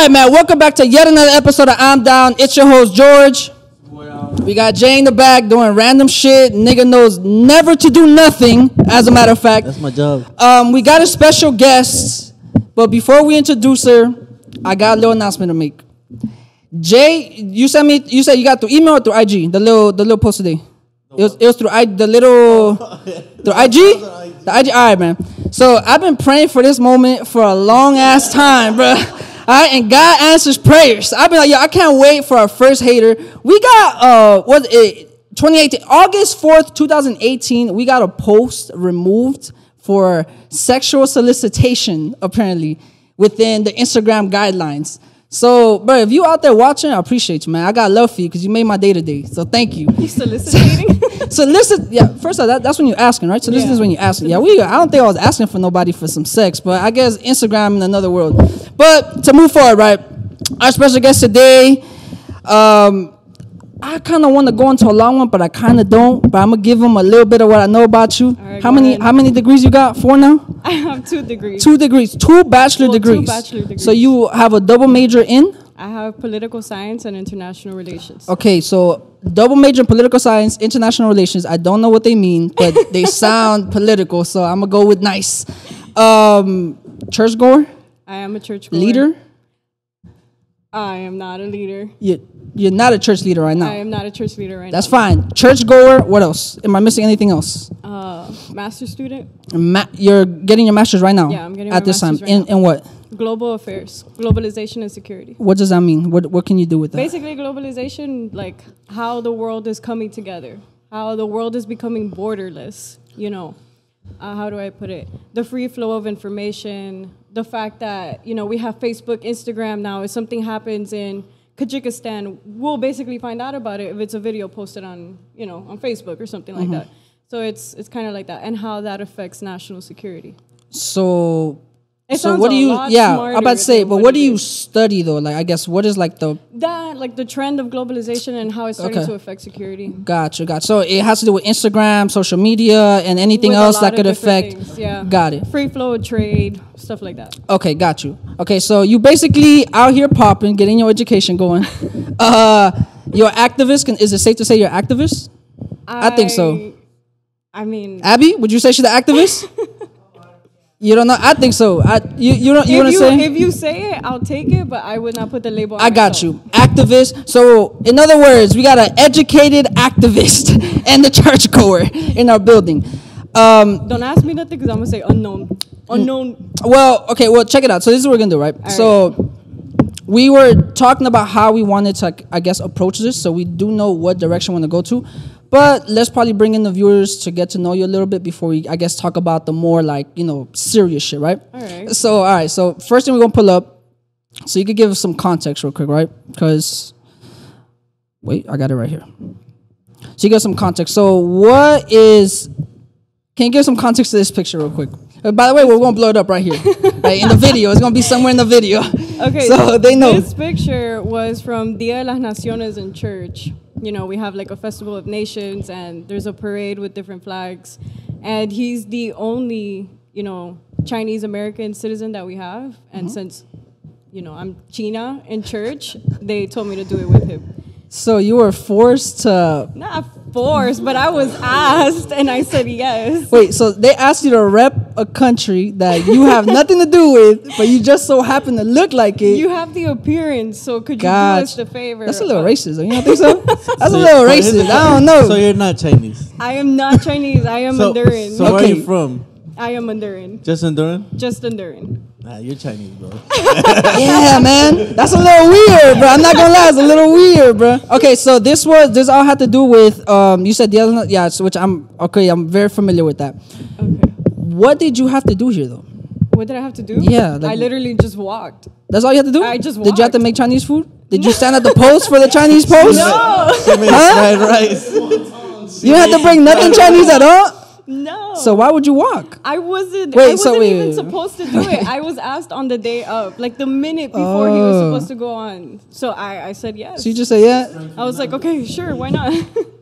right, man. Welcome back to yet another episode of I'm Down. It's your host George. We got Jay in the back doing random shit. Nigga knows never to do nothing. As a matter of fact, That's my job. um, we got a special guest, but before we introduce her, I got a little announcement to make. Jay, you sent me. You said you got through email or through IG. The little, the little post today. It was, it was through I, the little through IG. The IG. All right, man. So I've been praying for this moment for a long ass time, bro. All right, and God answers prayers. I've been like, yo, I can't wait for our first hater. We got uh, what it 2018 August 4th, 2018. We got a post removed for sexual solicitation, apparently, within the Instagram guidelines. So, bro, if you out there watching, I appreciate you, man. I got love for you because you made my day today. So thank you. You soliciting? Solicit, yeah. First of all, that, that's when you're asking, right? Solicit Yeah. is when you're asking. Yeah, we. I don't think I was asking for nobody for some sex, but I guess Instagram in another world. But to move forward, right? Our special guest today, um, I kind of want to go into a long one, but I kind of don't. But I'm gonna give them a little bit of what I know about you. right, how many? ahead. How many degrees you got? Four now. I have two degrees. Two degrees. Two bachelor Well, two degrees. So you have a double major in. I have political science and international relations. Okay, so double major in political science, international relations. I don't know what they mean, but they sound political, so I'm gonna go with nice. Um, churchgoer, I am a church leader. I am not a leader. You, you're not a church leader right now. I am not a church leader right That's now. That's fine. Church goer. What else? Am I missing anything else? Uh, master student, Ma- you're getting your master's right now. Yeah, I'm getting at my this time. master's right in in what? global affairs, globalization and security. What does that mean? What what can you do with that? Basically, globalization, like how the world is coming together, how the world is becoming borderless. You know, uh, how do I put it? The free flow of information, the fact that you know we have Facebook, Instagram now. If something happens in Kyrgyzstan, we'll basically find out about it if it's a video posted on you know on Facebook or something like that. So it's it's kind of like that, and how that affects national security. So. It so what do you? Yeah, I'm about to say. But what what do you study though? Like, I guess what is like the That like the trend of globalization and how it's starting Okay. to affect security. Gotcha, gotcha. So it has to do with Instagram, social media, and anything With else that could affect. things, yeah. Got it. Free flow of trade, stuff like that. Okay, got you. Okay, so you basically out here popping, getting your education going. uh, you're activist. Can, is it safe to say you're activist? I think so. I mean, Abby, would you say she's an activist? you don't know. I think so. I you you don't you if want to you say? if you say it, I'll take it, but I would not put the label. on I got myself. you. Activist. So, in other words, we got an educated activist and the churchgoer in our building. Um, Don't ask me nothing because I'm gonna say unknown. Unknown. Well, okay, well, check it out. So this is what we're gonna do, right? so we were talking about how we wanted to, I guess, approach this. So we do know what direction we want to go to, but let's probably bring in the viewers to get to know you a little bit before we, I guess, talk about the more like you know serious shit, right? All right. So all right. So first thing we're gonna pull up, so you could give us some context real quick, right? Because wait, I got it right here. So you get some context. So what is? Can you give some context to this picture real quick? Uh, by the way, we're gonna blow it up right here, right in the video. It's gonna be somewhere in the video. Okay. So they know. This picture was from Dia de las Naciones in church. You know, we have like a festival of nations, and there's a parade with different flags, and he's the only you know Chinese American citizen that we have, and Mm-hmm. since you know I'm China in church, they told me to do it with him. So you were forced to Not forced, but I was asked, and I said yes. wait. So they asked you to rep a country that you have nothing to do with, but you just so happen to look like it. You have the appearance, so could you Gotcha. do us the favor? That's a little of- racist. though. You don't think so? That's a little racist. I don't know. So you're not Chinese. I am not Chinese. I am So, Honduran. so where are Okay. you from? I am Honduran. Just Honduran? Just Honduran. Nah, you're Chinese, bro. yeah, man. That's a little weird, bro. I'm not gonna lie, it's a little weird, bro. Okay, so this was this all had to do with um you said the other yeah, so which I'm okay, I'm very familiar with that. Okay. What did you have to do here though? What did I have to do? Yeah, like- I literally just walked. That's all you had to do? I just Did you have to make Chinese food? Did you stand at the post for the Chinese post? No, She made fried rice. You had to bring nothing Chinese at all? No. So why would you walk? I wasn't. Wait, I so wasn't wait, even supposed to do it. I was asked on the day of, like the minute before he was Oh. supposed to go on. So I, I said yes. So you just say yeah? I was like, okay, sure, why not?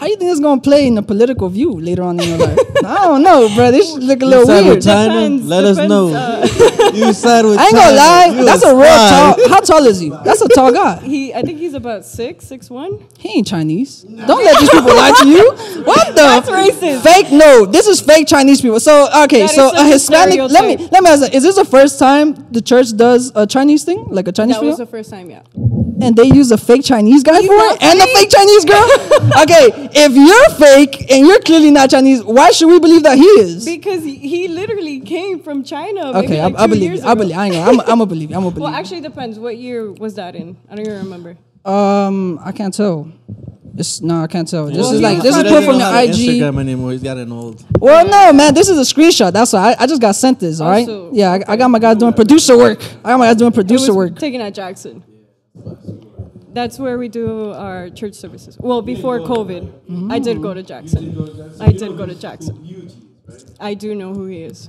How do you think it's gonna play in the political view later on in your life? I don't know, bro. This should look a little You side weird. with China? Depends, Let us know. uh, you side with I ain't gonna lie. You That's a real tall. How tall is he? That's a tall guy. He, I think he's about six, six one. He ain't Chinese. Don't let these people lie to you. What the? That's racist. Fake? No, this is fake Chinese people. So okay, That is so such a a Hispanic. Let me let me ask. you, Is this the first time the church does a Chinese thing, like a Chinese That was people, the first time, yeah. And they use a fake Chinese guy for it, and a fake Chinese girl? okay, if you're fake and you're clearly not Chinese, why should we believe that he is? Because he, he literally came from China. Maybe Okay, like I, I believe. years I ago. believe. I ain't gonna. I'm, I'm gonna believe. I'm gonna believe. Well, actually, it depends. What year was that in? I don't even remember. um, I can't tell. It's no, I can't tell. This Well, is like this is probably- put He from doesn't your know how to IG. Instagram anymore. He's gotten old. Well, no, man, this is a screenshot. That's why I, I just got sent this. All right. so- yeah, I, I got my guy doing producer work. I got my guy doing It producer was work. taken at Jackson. That's where we do our church services. Well, before COVID, I did go to Jackson. I did go to Jackson. I do know who he is.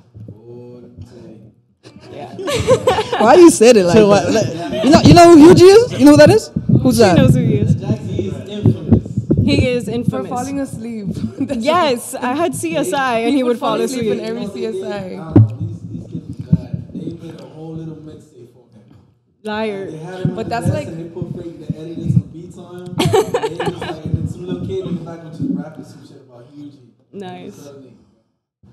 Yeah. Why you said it like So that? what? let- You know, you know who Huge is? You know who that is? Who's He that? knows who he is. He is infamous. For infamous. falling asleep. Yes, I had CSI and he would fall asleep in every CSI. They made a whole little mixtape for him. Liar. They had him on But that's like- and they put fake the Eddie did some beats on him. and, they like, and then some little kid in the back was just rapping some shit about Hughie. Nice. Suddenly.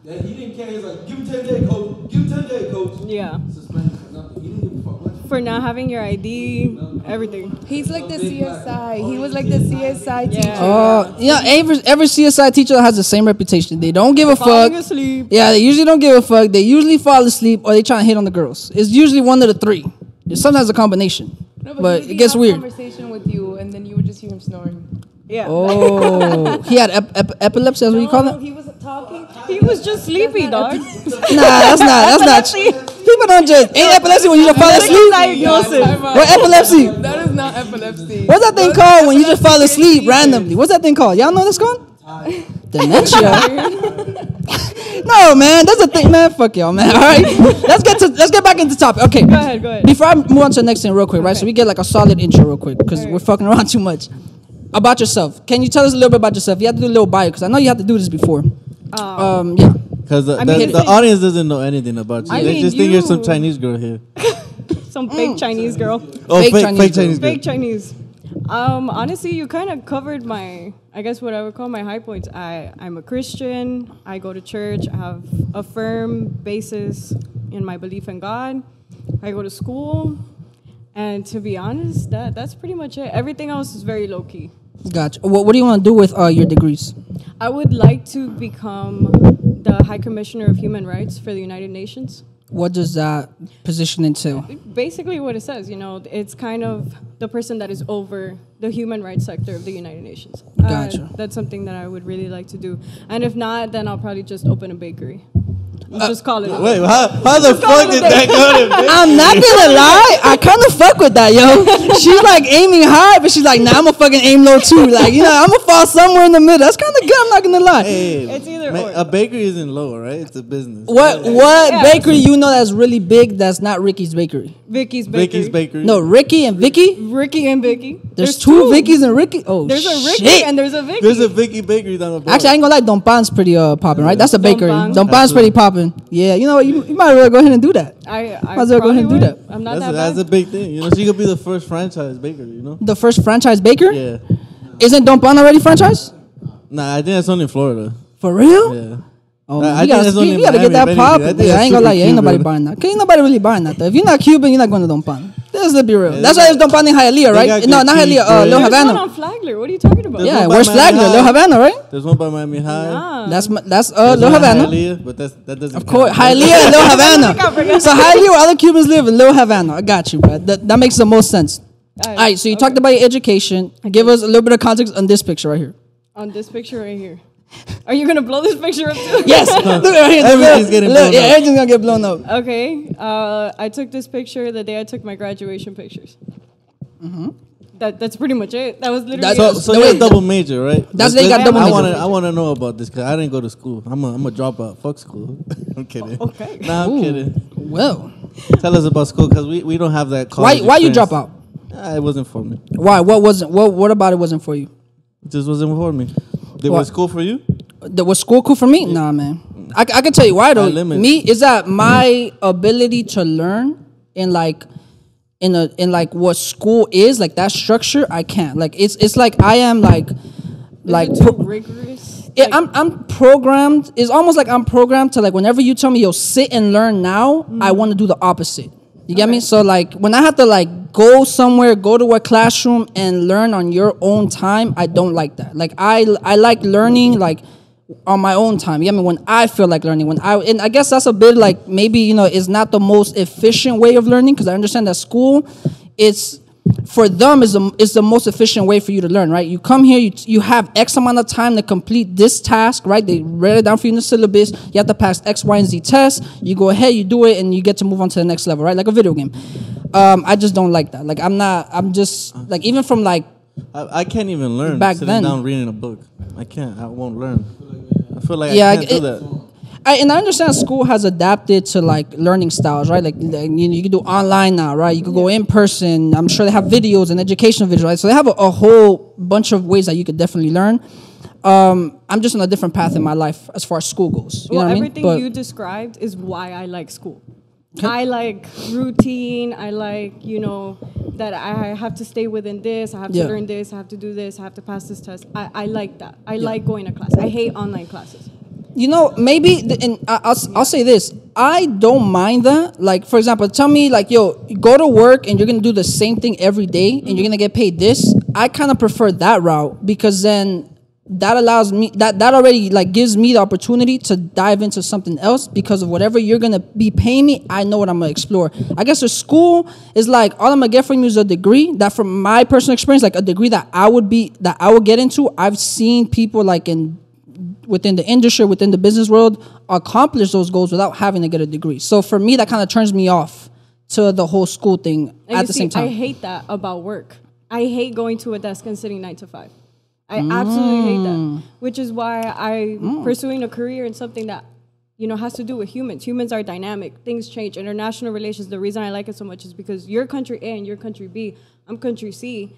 That he didn't care. He's like, give him 10 days, coach. Give him 10 days, coach. Yeah. Suspended for nothing. He didn't give a fuck. For not having your ID, everything. He's like the CSI. He was like the CSI teacher. Yeah. Oh, yeah. Every every CSI teacher has the same reputation. They don't give a Falling fuck. asleep. Yeah, they usually don't give a fuck. They usually fall asleep or they try to hit on the girls. It's usually one of the three. It's sometimes a combination. No, but he it gets weird. Conversation with you, and then you would just hear him snoring. Yeah. Oh, he had ep- ep- epilepsy. That's what you call No, it. He was talking. He was just sleepy, dog. Nah, that's not. That's not. People don't just ain't epilepsy when you just fall asleep. Diagnosis. What epilepsy? That is not epilepsy. What's that thing called when you just fall asleep randomly? What's that thing called? Y'all know what that's called? Dementia. No, man, that's a thing, man. Fuck y'all, man. All right, let's get to let's get back into the topic. Okay, Go ahead, go ahead. Before I move on to the next thing, real quick, right? So we get like a solid intro, real quick, because we're fucking around too much. About yourself, can you tell us a little bit about yourself? You have to do a little bio, because I know you have to do this before. Um, yeah. Because the, the, the audience doesn't know anything about you. I they mean, just think you're some Chinese girl here. Some fake Chinese girl. Oh, Fake fake, Chinese fake. Chinese girl. Fake Chinese. Um, honestly, you kind of covered my, I guess what I would call my high points. I, I'm a Christian. I go to church. I have a firm basis in my belief in God. I go to school, and to be honest, that that's pretty much it. Everything else is very low key. Gotcha. What, what do you want to do with uh, your degrees? I would like to become the High Commissioner of Human Rights for the United Nations. What does that position entail? basically what it says you know it's kind of the person that is over the human rights sector of the united nations Uh, Gotcha. that's something that i would really like to do and if not then i'll probably just open a bakery Uh, just call it Wait, how, how the fuck did that go to I'm not gonna lie, I kind of fuck with that, yo. She's like aiming high, but she's like, nah, I'm gonna fucking aim low too. Like, you know, I'm gonna fall somewhere in the middle. That's kind of good. I'm not gonna lie. Hey, It's either ma- or. A bakery isn't low, right? It's a business. What what Yeah. bakery you know that's really big? That's not Ricky's bakery. vicky's bakery Vicky's Bakery. No, Ricky and Vicky. ricky and vicky There's, two, Vicky's and Ricky. Oh there's a ricky shit. and there's a vicky There's a Vicky Bakery down the block. Actually, I ain't gonna lie. Don Pan's pretty uh popping, right? That's a Don bakery. Pan. Don Pan's pretty popping. Yeah, you know what? You, you might as well go ahead and do that. I, I Might as well go ahead and do that. I'm not that's, a, that that's a big thing. You know, she could be the first franchise baker. you know? The first franchise baker. Yeah. Isn't Don Pan already franchise? Nah, I think that's only in Florida. For real? Yeah. Oh, I- man, I you think gotta, that's you, only you gotta get that if anything. I Yeah, I ain't gonna lie, super ain't nobody Cuban. buying that. 'Cause ain't nobody really buying that though. If you're not Cuban, you're not going to Don Pan. Let's be real. Yeah, That's why it's Don Pan in Hialeah, right? No, good not Hialeah. Uh, bread. Little There's one Havana. on Flagler. What are you talking about? There's Yeah, one by where's Flagler? High. Little Havana, right? There's one by Miami High. Ah. That's that's uh There's Little Havana. Hialeah, but that's, that doesn't Of course. Hialeah and Little Havana. So Hialeah, where other Cubans live, in Little Havana. I got you, bro. That, that makes the most sense. All All right, right, so you talked about your education. Give us a little bit of context on this picture right here. on this picture right here. Are you gonna blow this picture up too? Yes, look right here. Everything's Look, getting look, blown yeah, up. everything's gonna get blown up. Okay. Uh, I took this picture the day I took my graduation pictures. That that's pretty much it. That was literally. That's- So, it. so No, you're wait. a double major, right? That's they got I- double I major. want to. I want to know about this because I didn't go to school. I'm a, I'm a dropout. Fuck school. I'm kidding. Okay. Nah, I'm Ooh. kidding. Well, Tell us about school because we, we don't have that. why college why you drop out? Ah, it wasn't for me. Why? What wasn't? What what about it wasn't for you? It just wasn't for me. They What? were school for you? That was school cool for me? Nah, man. I, I can tell you why though. High. Me is that my ability to learn in like in a in like what school is like that structure. I can't like it's it's like I am like like it too pro- rigorous. yeah, I'm I'm programmed. It's almost like I'm programmed to like whenever you tell me yo sit and learn now, I mm. want to do the opposite. You get me? So like when I have to like go somewhere, go to a classroom and learn on your own time, I don't like that. Like I I like learning like on my own time. You get me? When I feel like learning, when I and I guess that's a bit like maybe you know is not the most efficient way of learning because I understand that school, it's for them is the is the most efficient way for you to learn, right? You come here, you you have X amount of time to complete this task, right? They write it down for you in the syllabus. You have to pass X, Y, and Z tests. You go ahead, you do it, and you get to move on to the next level, right? Like a video game. Um, I just don't like that. Like I'm not. I'm just like even from like I, I can't even learn Back sitting then. down reading a book. I can't. I won't learn. I feel like Yeah, I can't it- do that. I, and I understand school has adapted to like learning styles, right? Like, like, you, know, you can do online now, right? You can go in person. I'm sure they have videos and educational videos, right? So they have a, a whole bunch of ways that you could definitely learn. Um, I'm just on a different path in my life as far as school goes. You well, know what I mean? everything you described is why I like school. I like routine. I like, you know, that I have to stay within this. I have to Yeah. learn this. I have to do this. I have to pass this test. I, I like that. I like going to class. I hate online classes. You know, maybe, the, and I'll, I'll say this. I don't mind that. Like, for example, tell me, like, yo, go to work and you're to do the same thing every day and you're to get paid this. I kind of prefer that route because then that allows me, that, that already, like, gives me the opportunity to dive into something else because of whatever you're to be paying me, I know what I'm to explore. I guess the school is like, all I'm to get from you is a degree that, from my personal experience, like, a degree that I would be, that I would get into. I've seen people, like, in within the industry, within the business world, accomplish those goals without having to get a degree. So for me, that kind of turns me off to the whole school thing And at the see, same time. I hate that about work. I hate going to a desk and sitting nine to five. I mm. absolutely hate that. Which is why I'm mm. pursuing a career in something that you know has to do with humans. Humans are dynamic. Things change. International relations. The reason I like it so much is because you're country A and you're country B. I'm country C.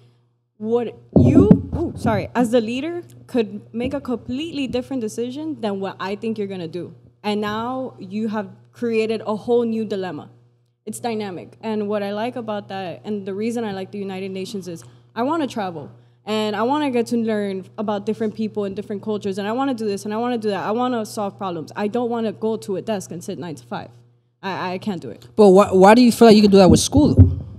What you, ooh, sorry, as the leader, could make a completely different decision than what I think you're gonna do. And now you have created a whole new dilemma. It's dynamic. And what i like about that and the reason i like the united nations is i want to travel. And i want to get to learn about different people and different cultures. And i want to do this and i want to do that. I want to solve problems. I don't want to go to a desk and sit nine to five. I, I can't do it. But why, why do you feel like you can do that with school? Though?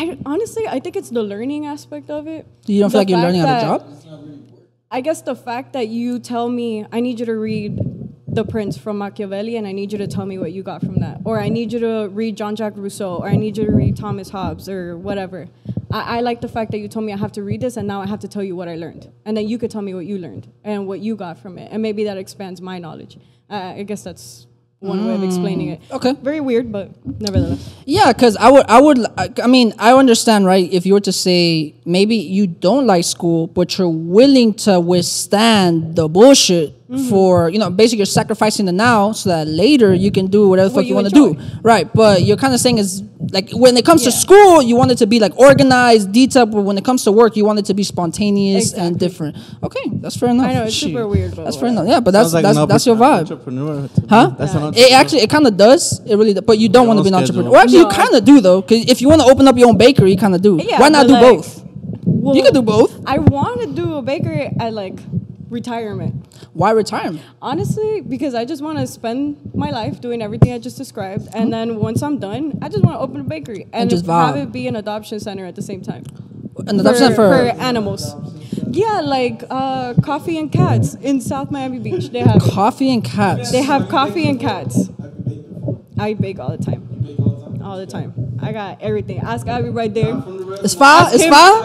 I, honestly i think it's the learning aspect of it You don't feel like you're learning on the job? I guess the fact that you tell me I need you to read The Prince from Machiavelli and I need you to tell me what you got from that. Or I need you to read Jean Jacques Rousseau or I need you to read Thomas Hobbes or whatever. I, I like the fact that you told me I have to read this and now I have to tell you what I learned. And then you could tell me what you learned and what you got from it. And maybe that expands my knowledge. Uh, I guess that's one way of explaining it. Mm. Okay. Very weird, but nevertheless. Yeah, because I would, I would, I I mean, I understand, right? If you were to say maybe you don't like school, but you're willing to withstand the bullshit Mm-hmm. for, you know, basically you're sacrificing the now so that later you can do whatever the What fuck you, you want to do, right? But you're kind of saying is like when it comes to school, you want it to be like organized, detailed, but when it comes to work, you want it to be spontaneous and different. Okay, that's fair enough. I know, it's Shit. super weird, but That's fair enough. Yeah, but that's like that's an that's your vibe. Entrepreneur. Huh? That's an Yeah. entrepreneur. It actually, it kind of does. It really, does. but you don't want to be an own entrepreneur. schedule. Well, actually, No. you kind of do though, because if you want to open up your own bakery, you kind of do. Yeah, Why not do like- both? Well, You could do both. I want to do a bakery at like retirement. Why retirement? Honestly, because I just want to spend my life doing everything I just described, and then once I'm done, I just want to open a bakery and, just have vibe. it be an adoption center at the same time And that's not for, animals. Yeah, like uh, coffee and cats in South Miami Beach. They have coffee and cats. they have coffee and cats. Have you baked before? I bake all the time, all the time? all the time. I got everything. Ask Abby right there. From the rest It's far. It's far.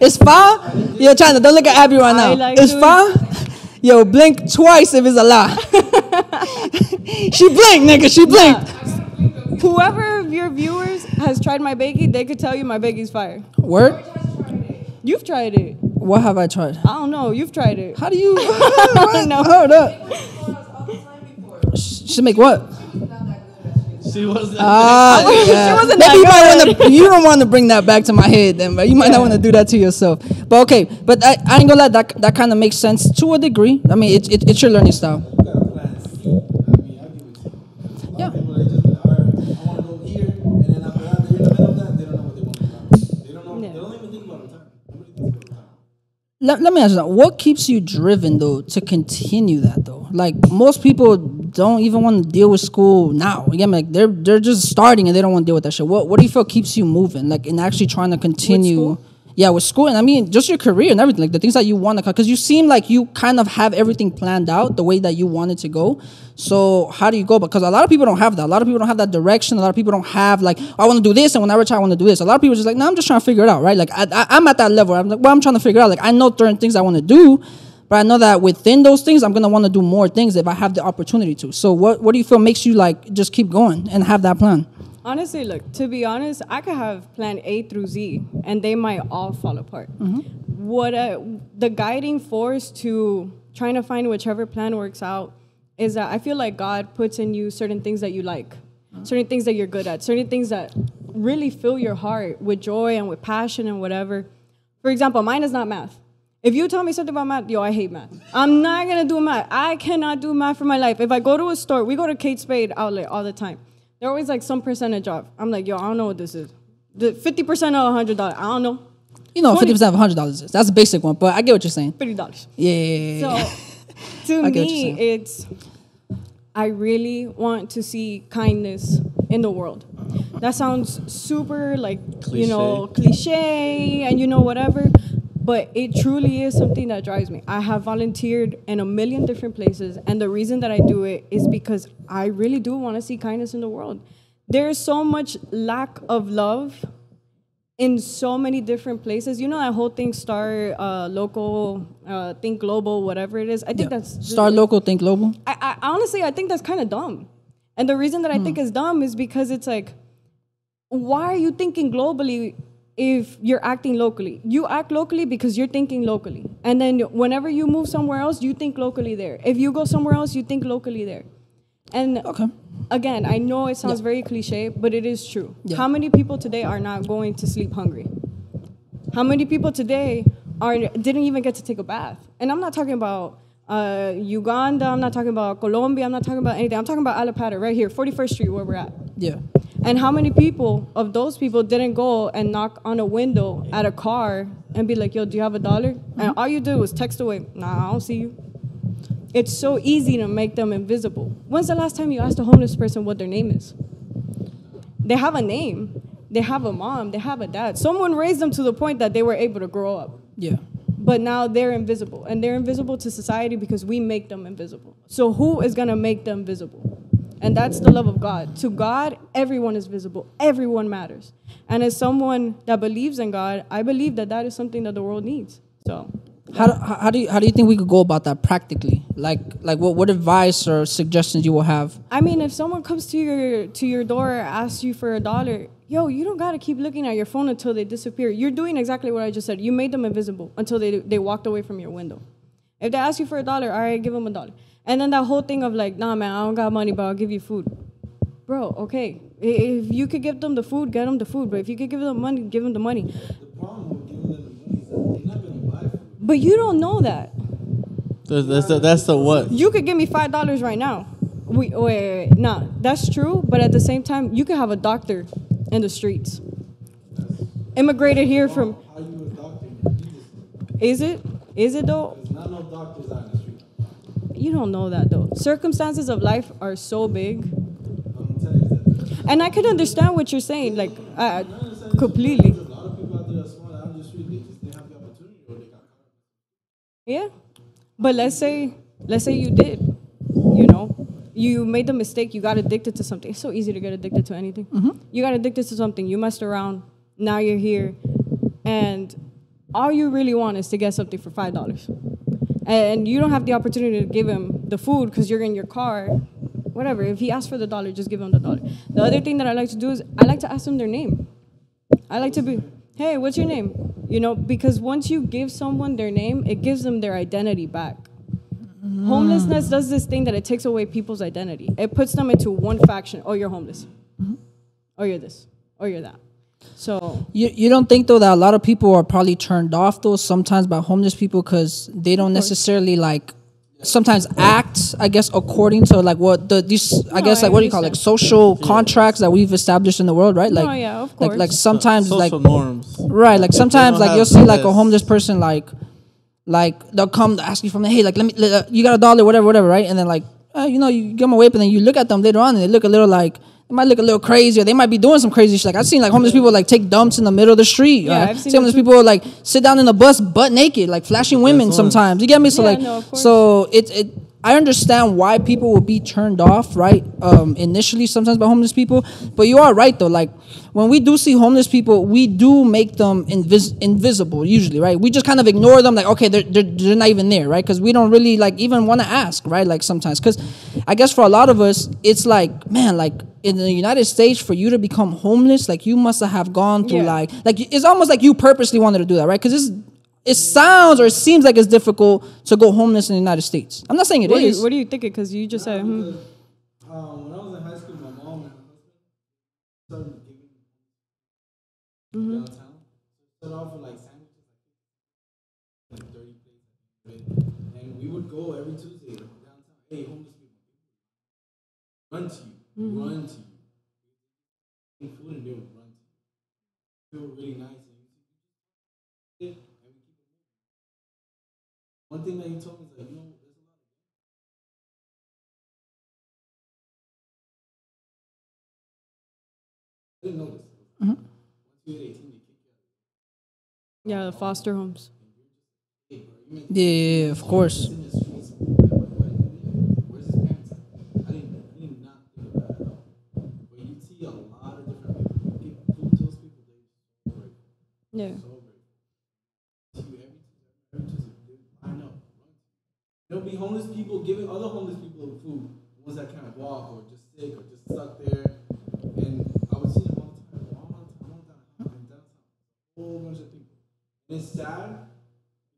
It's far. Yo, China, don't look at Abby right now. Like it's far. Yo, blink twice if it's a lie. she blinked, nigga. She blinked. Whoever of your viewers has tried my baking, they could tell you my baking's fire. Word. You've tried it. What have I tried? I don't know. You've tried it. How do you? I don't No. Hold up. She make what? She wasn't. Ah, yeah. wasn't Maybe you that might want to. You don't want to bring that back to my head, then, but you might not want to do that to yourself. But okay, but I, I ain't gonna lie. That that kind of makes sense to a degree. I mean, it's it, it's your learning style. You got a plan C. I mean, I give it to you. A lot Yeah. of people, they just be like, all right, I want to go here, and then after that, they're in the middle of that, they don't know what they want to do. They don't know, Yeah. they don't even think about the time. Nobody thinks about the time. Let, let me ask you that. What keeps you driven though to continue that though? Like most people don't even want to deal with school now. Again, like they're they're just starting and they don't want to deal with that shit. What what do you feel keeps you moving? Like in actually trying to continue. school? Yeah, with school and I mean just your career and everything, like the things that you want to, because you seem like you kind of have everything planned out the way that you want it to go. So how do you go? Because a lot of people don't have that. A lot of people don't have that direction. A lot of people don't have like oh, I want to do this, and when I retire, I want to do this. A lot of people just like, no, I'm just trying to figure it out, right? Like I, I, I'm at that level. I'm like, well, I'm trying to figure out. Like I know certain things I want to do, but I know that within those things, I'm gonna want to do more things if I have the opportunity to. So what what do you feel makes you like just keep going and have that plan? Honestly, look, to be honest, I could have plan A through Z and they might all fall apart. What uh, the guiding force to trying to find whichever plan works out is that I feel like God puts in you certain things that you like, certain things that you're good at, certain things that really fill your heart with joy and with passion and whatever. For example, mine is not math. If you tell me something about math, yo, I hate math. I'm not gonna do math. I cannot do math for my life. If I go to a store, we go to Kate Spade outlet all the time. They're always like some percentage off. I'm like, yo, I don't know what this is. The 50% of $100, I don't know. You know, 20. fifty percent of hundred dollars is that's a basic one, but I get what you're saying. $30. Yeah, yeah, yeah, yeah. So to I get what you're me, it's I really want to see kindness in the world. That sounds super like you know cliche and you know whatever, but it truly is something that drives me. I have volunteered in a million different places, and the reason that I do it is because I really do want to see kindness in the world. There is so much lack of love in so many different places. You know that whole thing, start uh, local, uh, think global, whatever it is. I think that's Start local, think global. I, I honestly I think that's kind of dumb. And the reason that I think it's dumb is because it's like, why are you thinking globally if you're acting locally? You act locally because you're thinking locally. And then whenever you move somewhere else, you think locally there. If you go somewhere else, you think locally there. And Okay. again, I know it sounds very cliche, but it is true. Yeah. How many people today are not going to sleep hungry? How many people today are didn't even get to take a bath? And I'm not talking about uh, Uganda. I'm not talking about Colombia. I'm not talking about anything. I'm talking about Allapattah right here, 41st Street, where we're at. Yeah. And how many people of those people didn't go and knock on a window at a car and be like, "Yo, do you have a dollar?" And all you did was text away, "Nah, I don't see you." It's so easy to make them invisible. When's the last time you asked a homeless person what their name is? They have a name. They have a mom. They have a dad. Someone raised them to the point that they were able to grow up. Yeah. But now they're invisible. And they're invisible to society because we make them invisible. So who is going to make them visible? And that's the love of God. To God, everyone is visible. Everyone matters. And as someone that believes in God, I believe that that is something that the world needs. So How, do- how how do you how do you think we could go about that practically? Like like what what advice or suggestions you will have? I mean, if someone comes to your to your door, asks you for a dollar, yo, you don't gotta keep looking at your phone until they disappear. You're doing exactly what I just said. You made them invisible until they they walked away from your window. If they ask you for a dollar, all right, give them a dollar. And then that whole thing of like, nah, man, I don't got money, but I'll give you food. Bro, okay. If you could give them the food, get them the food. But if you could give them money, give them the money. The problem with giving them the money is that they're not gonna buy food. But you don't know that. That's, that's, the, that's the what? You could give me five dollars right now. We wait, wait, wait, nah, that's true. But at the same time, you could have a doctor in the streets, immigrated here from. How you a doctor? Is it? Is it though? there's not no doctors out in the street. You don't know that though. Circumstances of life are so big, I'm telling you that. and I can understand what you're saying, like uh, completely. There's a lot of people out there that smart out in the street. They just didn't have the opportunity or they got caught. Yeah, but let's say, let's say you did. You know, you made the mistake. You got addicted to something. It's so easy to get addicted to anything. You got addicted to something. You messed around. Now you're here, and all you really want is to get something for five dollars, and you don't have the opportunity to give him the food because you're in your car. Whatever. If he asks for the dollar, just give him the dollar. The other thing that I like to do is I like to ask them their name. I like to be, hey, what's your name? You know, because once you give someone their name, it gives them their identity back. Mm. Homelessness does this thing that it takes away people's identity. It puts them into one faction. Oh, you're homeless. or you're this, or you're that. So You you don't think though that a lot of people are probably turned off though sometimes by homeless people? Because they don't necessarily like sometimes act I guess according to like what the these I No, guess I like what do you call it, like understand. social contracts that we've established in the world right? Like No, yeah, of like like sometimes social like norms. right like sometimes like you'll see like a homeless person like like they'll come to ask you from the hey like let me let- uh, you got a dollar whatever whatever right? And then like uh, you know you give them a whip and then you look at them later on and they look a little like they might look a little crazy or they might be doing some crazy shit. Like I've seen like homeless people like take dumps in the middle of the street. Yeah, right? I've seen see homeless people like sit down in the bus butt naked like flashing women sometimes. You get me? So Yeah, like no, of course. so it it I understand why people will be turned off, right? Um, initially, sometimes by homeless people, but you are right though. Like when we do see homeless people, we do make them invis- invisible usually, right? We just kind of ignore them, like okay, they're they're, they're not even there, right? Because we don't really like even want to ask, right? Like sometimes, because I guess for a lot of us, it's like man, like in the United States, for you to become homeless, like you must have gone through Yeah. like like it's almost like you purposely wanted to do that, right? Because it's it sounds or it seems like it's difficult to go homeless in the United States. I'm not saying it what do you what do you think? Because you just said hmm. Because, um, when I was in high school, my mom and my started giving Mm-hmm. downtown. Started off with like sandwiches, like 30 plates. And we would go every Tuesday downtown. Hey, homeless people. Run to you. Mm-hmm. Run to you. Eat food and they would run to you. Feel really nice. And you- and we keep it moving. One thing that he told me is like, you know, there's a lot of I didn't know this. Mm-hmm. Once you hit 18, they kick you out. yeah, the foster homes. Yeah, yeah, yeah, of course. in There'll be homeless people giving other homeless people food, the ones that can't walk or just sick or just stuck there. And I would see them all the time, all the time, all the time, in downtown. A whole bunch of people. And it's sad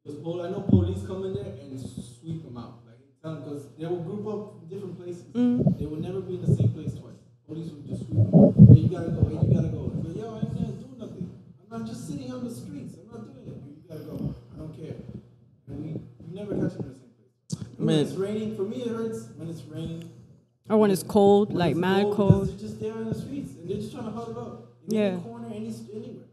because I know police come in there and sweep them out. Like tell them because they will group up from different places. Mm-hmm. They will never be in the same place twice. Police will just sweep them. out. Hey, you gotta go. Hey, you gotta go. But yo, I ain't gonna do nothing. I'm not just sitting on the streets. I'm not doing it. You gotta go. I don't care. And we, you never catch them in the same place. When it's raining, for me it hurts when it's raining. Or when it's cold, When like it's mad because cold. They're just there in the streets and they're just trying to huddle up. In Yeah. any corner, any anywhere.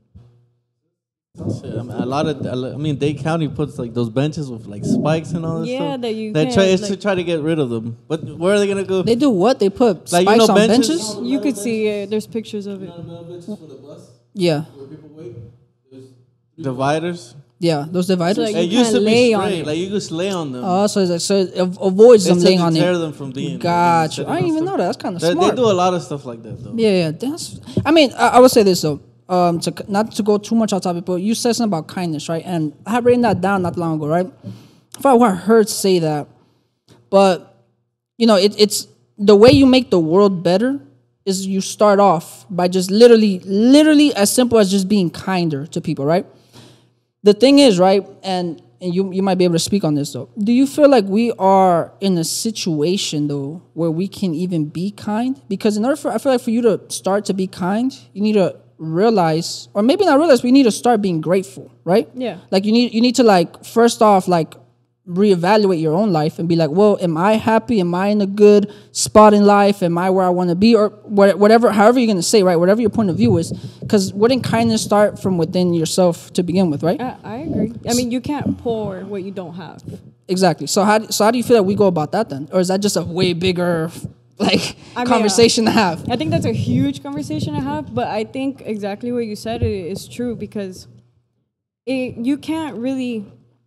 Shit, I mean, a lot of, I mean, Dade County puts like those benches with like spikes and all that Yeah, stuff. that you They can't, try, it's to try to get rid of them. But where are they gonna go? They do what? They put Like, you spikes know, on benches? benches? You could see it. There's pictures of You it. know the metal benches for the bus Yeah, where people wait? There's Dividers. Yeah. Those dividers. like- It You used to can't be lay on Like you could lay on them. Oh, so it's like, so it av- avoids them It's to laying on deter it. them from being. Gotcha. sitting I didn't even know that. That's kind of They, they do a lot of stuff like that though. Yeah, yeah. That's. I mean, I, I would say this though. Um, to not to go too much off topic, but you said something about kindness, right? And I had written that down not long ago, right? If I forgot what I heard say that, but you know, it, it's the way you make the world better is you start off by just literally, literally as simple as just being kinder to people, right? The thing is, right, and and you you might be able to speak on this though. Do you feel like we are in a situation though where we can even be kind? Because in order for I feel like for you to start to be kind, you need to realize, or maybe not realize, we need to start being grateful, right? Yeah. Like you need you need to like first off like reevaluate your own life and be like, well, am I happy? Am I in a good spot in life? Am I where I want to be? Or whatever, however you're gonna say, right? Whatever your point of view is, because wouldn't kindness start from within yourself to begin with, right? I, I agree. I mean, you can't pour what you don't have. Exactly. So how so how do you feel that we go about that then, or is that just a way bigger like I mean, uh, conversation to have? I think that's a huge conversation to have, but I think exactly what you said is true because it, you can't really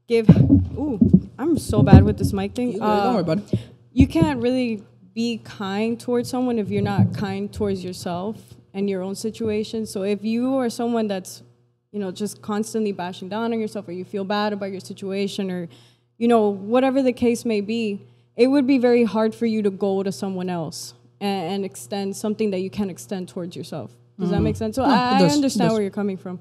give. Ooh, I'm so bad with this mic thing. You. Don't Uh, worry about it. You can't really be kind towards someone if you're not kind towards yourself and your own situation. So if you are someone that's, you know, just constantly bashing down on yourself or you feel bad about your situation or, you know, whatever the case may be, it would be very hard for you to go to someone else and, and extend something that you can't extend towards yourself. Does that make sense? So Mm-hmm. No, I, I does. It understand where you're coming from.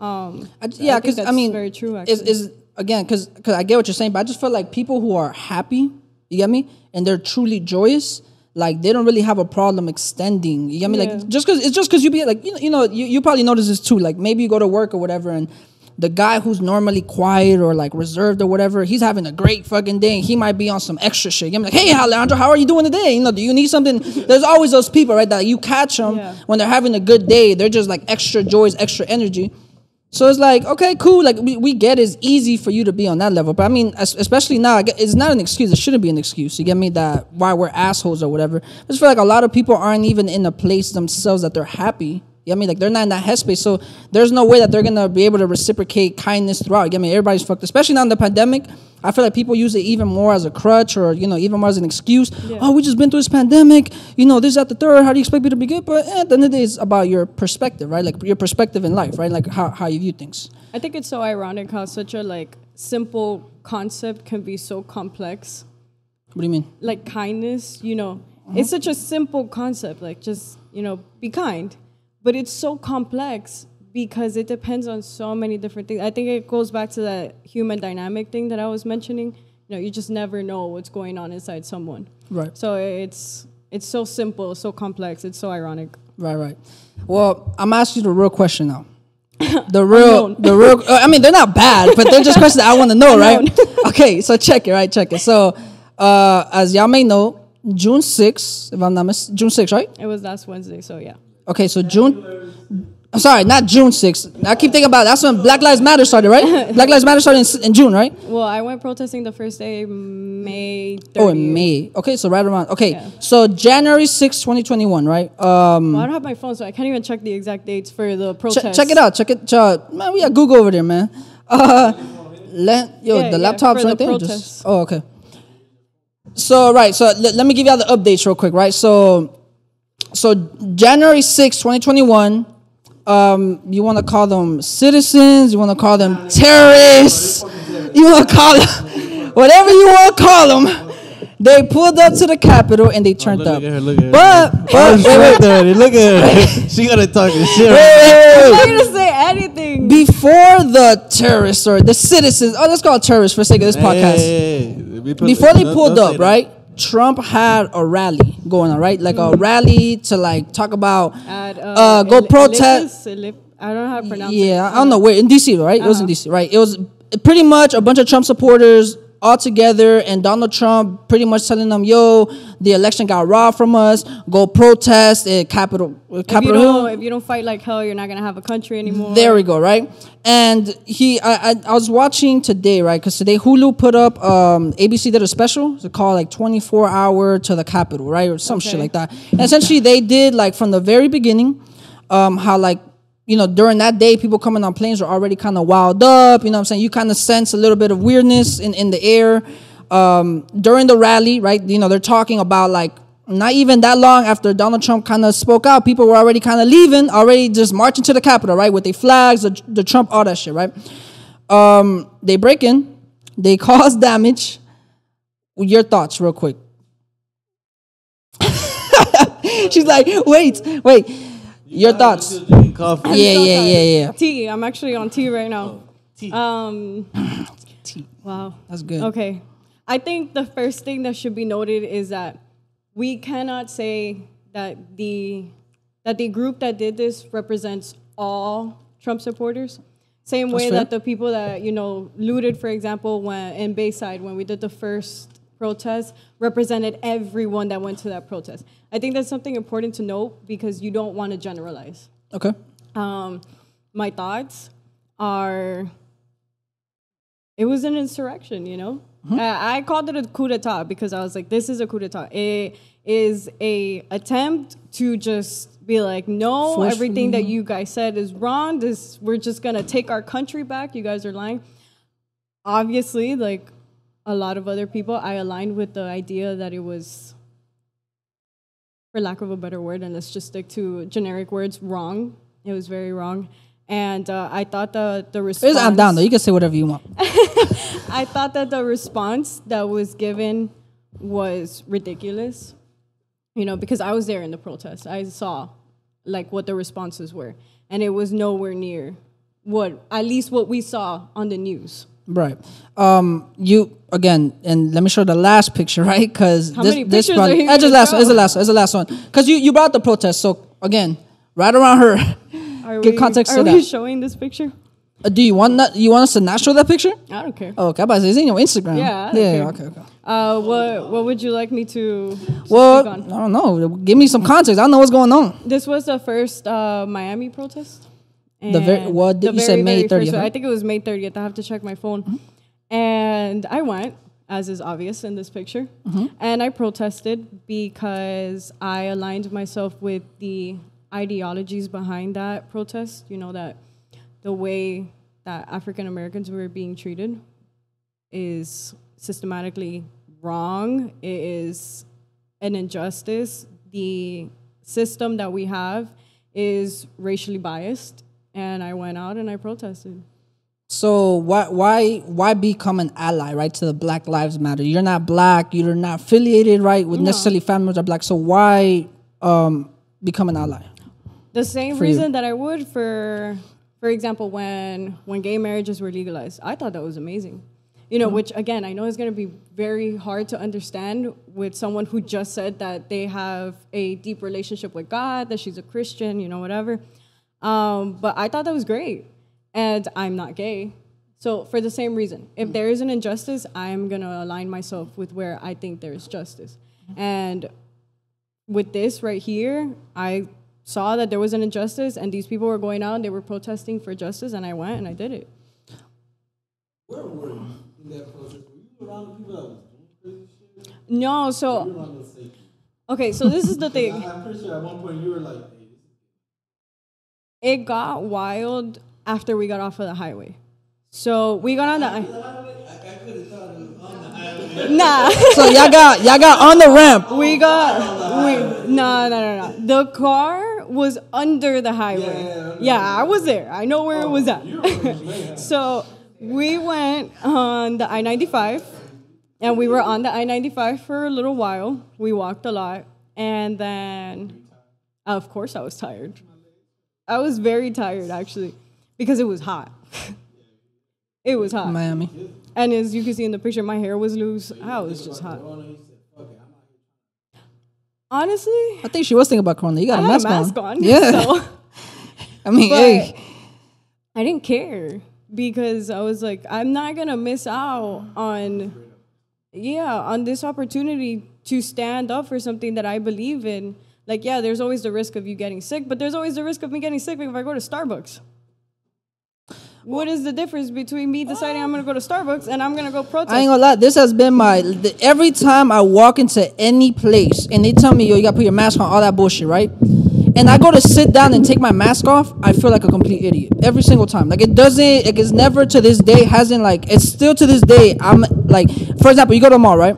Um, I, yeah, because I, that's mean, very true. Is, is again because because I get what you're saying, but I just feel like people who are happy, you get me, and they're truly joyous. like they don't really have a problem extending. You get me? Yeah. Like just because it's just because you be like you know, you know you, you probably notice this too. Like maybe you go to work or whatever and. The guy who's normally quiet or like reserved or whatever, he's having a great fucking day. He might be on some extra shit. I'm like, hey, Alejandro, how are you doing today? You know, do you need something? There's always those people, right? That you catch them Yeah. when they're having a good day. They're just like extra joys, extra energy. So it's like, okay, cool. Like we, we get it's easy for you to be on that level. But I mean, especially now, it's not an excuse. It shouldn't be an excuse. You get me? That why we're assholes or whatever. I just feel like a lot of people aren't even in a place themselves that they're happy. You get me? Like they're not in that headspace. So there's no way that they're gonna be able to reciprocate kindness throughout. You get me? Everybody's fucked. Especially now in the pandemic. I feel like people use it even more as a crutch or, you know, even more as an excuse. Oh, we just been through this pandemic. You know, this, that, the third. How do you expect me to be good? But eh, at the end of the day, it's about your perspective, right? Like your perspective in life, right? Like how, how you view things. I think it's so ironic how such a like simple concept can be so complex. What do you mean? Like kindness, you know, it's such a simple concept. Like just you know, be kind, but it's so complex because it depends on so many different things. I think it goes back to that human dynamic thing that I was mentioning. You know, you just never know what's going on inside someone. Right. So it's it's so simple, so complex. It's so ironic. Right, right. Well, I'm asking you the real question now. The real, the real. uh, I mean, they're not bad, but they're just questions that I want to know, right? okay, so check it, right? Check it. So, uh, as y'all may know, June 6th, if I'm not mis- June 6th, right? It was last Wednesday, so yeah. Okay, so June. I'm sorry, not June 6th. I keep thinking about that's when Black Lives Matter started, right? Black Lives Matter started in, in June, right? Well, I went protesting the first day, May 30th. Oh, in May. Okay, so right around. Okay, Yeah. so January 6th, 2021, right? Um, Well, I don't have my phone, so I can't even check the exact dates for the protest. check it out. Check it. Uh, man, we got Google over there, man. Uh, let, yo, Yeah, the yeah, laptop's right the there. Just, oh, okay. So right, so let, let me give you all the updates real quick, right? So, so January sixth, 2021. Um, you want to call them citizens? You want to call them terrorists? You want to call them whatever you want to call them? They pulled up to the Capitol and they turned look up. at her, look at her. But, Oh, but she's wait, wait, right. Look at her. she gotta talk shit. wait, wait, wait, wait. I'm not gonna say anything. before the terrorists or the citizens, oh, let's call it terrorists for the sake of this podcast. Hey, hey, hey. Before they pulled up, right? Trump had a rally going on, right? Like a rally to like talk about, At, uh, go Ele- protest. I don't know how to pronounce it. Yeah, I don't know where in DC, right? It was Uh-huh. in DC, right? It was pretty much a bunch of Trump supporters all together, and Donald Trump pretty much telling them, "Yo, the election got robbed from us. Go protest at Capitol, uh, If you, Capitol Hill." don't, if you don't fight like hell, you're not gonna have a country anymore. There we go, right? And he, I, I, I was watching today, right? Because today Hulu put up, um, ABC did a special. It's called like 24 hour to the Capitol, right? Or some shit like that. And essentially, they did like from the very beginning, um, how like, you know, during that day, people coming on planes were already kind of wild up. You know what I'm saying? You kind of sense a little bit of weirdness in, in the air. Um, during the rally, right? You know, they're talking about like, not even that long after Donald Trump kind of spoke out, people were already kind of leaving, already just marching to the Capitol, right? With their flags, the, the Trump, all that shit, right? Um, they break in, they cause damage. Your thoughts, real quick. She's like, wait, wait. Your thoughts. Coffee. Yeah, yeah, yeah, yeah. Tea. I'm actually on tea right now. tea. Um. Tea. Wow. That's good. Okay. I think the first thing that should be noted is that we cannot say that the that the group that did this represents all Trump supporters. Same way fair. that the people that you know looted, for example, when in Bayside when we did the first protest, represented everyone that went to that protest. I think that's something important to note because you don't want to generalize. Okay. Um, my thoughts are it was an insurrection, you know? I, I called it a coup d'etat because I was like, this is a coup d'etat. It is a attempt to just be like, no, everything that mm-hmm. you guys said is wrong. This we're just gonna take our country back. You guys are lying. Obviously, like a lot of other people, I aligned with the idea that it was for lack of a better word, and let's just stick to generic words, wrong. It was very wrong. And uh, I thought the, the response. I'm down though. You can say whatever you want. I thought that the response that was given was ridiculous. You know, because I was there in the protest. I saw like what the responses were. And it was nowhere near what at least what we saw on the news. Right. Um. You again, and let me show the last picture, right? Because this many this one, are uh, last one. It's the last one. It's the last one. Because you you brought the protest. So again, right around her. Are Give we, context are to we that. showing this picture? Uh, do you want not, you want us to not show that picture? I don't care. Oh, okay. To it's in your Instagram. Yeah, Yeah. care. Okay. Okay. Uh, what what would you like me to Well, I don't know. Give me some context. I don't know what's going on. This was the first uh, Miami protest. The very- what did- you said May very 30th, one. I think it was May 30th. I have to check my phone. Mm-hmm. And I went, as is obvious in this picture, mm-hmm. and I protested because I aligned myself with the ideologies behind that protest. You know, that the way that African Americans were being treated is systematically wrong. It is an injustice. The system that we have is racially biased, and I went out and I protested. So why why why become an ally, right, to the Black Lives Matter? You're not black. You're not affiliated, right, with necessarily families are black. So why um become an ally? The same For you. reason that I would for, for example, when when gay marriages were legalized, I thought that was amazing. You know, which again, I know is going to be very hard to understand with someone who just said that they have a deep relationship with God, that she's a Christian, you know, whatever. Um, but I thought that was great, and I'm not gay. So for the same reason, if there is an injustice, I'm gonna align myself with where I think there is justice. And with this right here, I saw that there was an injustice and these people were going out and they were protesting for justice and I went and I did it. Where were you in that protest? Were you around the people that was doing crazy shit? No, so around those safety. okay, so this is the thing. I- I'm pretty sure at one point you were like, It got wild after we got off of the highway. So we got on the I, I could have thought it was on the highway. nah. So y'all got y'all got on the ramp. we got we no no no no. The car was under the highway. Yeah, I was there. I know where it was oh, at. so we went on the I ninety five, and we were on the I ninety five for a little while. We walked a lot, and then, of course, I was tired. I was very tired actually, because it was hot. it was hot. Miami. And as you can see in the picture, my hair was loose. I was just hot. Honestly, I think she was thinking about Corona. You got I a mask, a mask on. on. Yeah. So, I mean, hey. I didn't care because I was like, I'm not gonna miss out on, yeah, on this opportunity to stand up for something that I believe in. Like, yeah, there's always the risk of you getting sick, but there's always the risk of me getting sick if I go to Starbucks. What is the difference between me deciding I'm gonna go to Starbucks and I'm gonna go protest? I ain't gonna lie. This has been my the, every time I walk into any place and they tell me, "Yo, you gotta put your mask on," all that bullshit, right? And I go to sit down and take my mask off. I feel like a complete idiot every single time. Like it doesn't. It's never to this day hasn't like. It's still to this day. I'm like, for example, you go to the mall, right?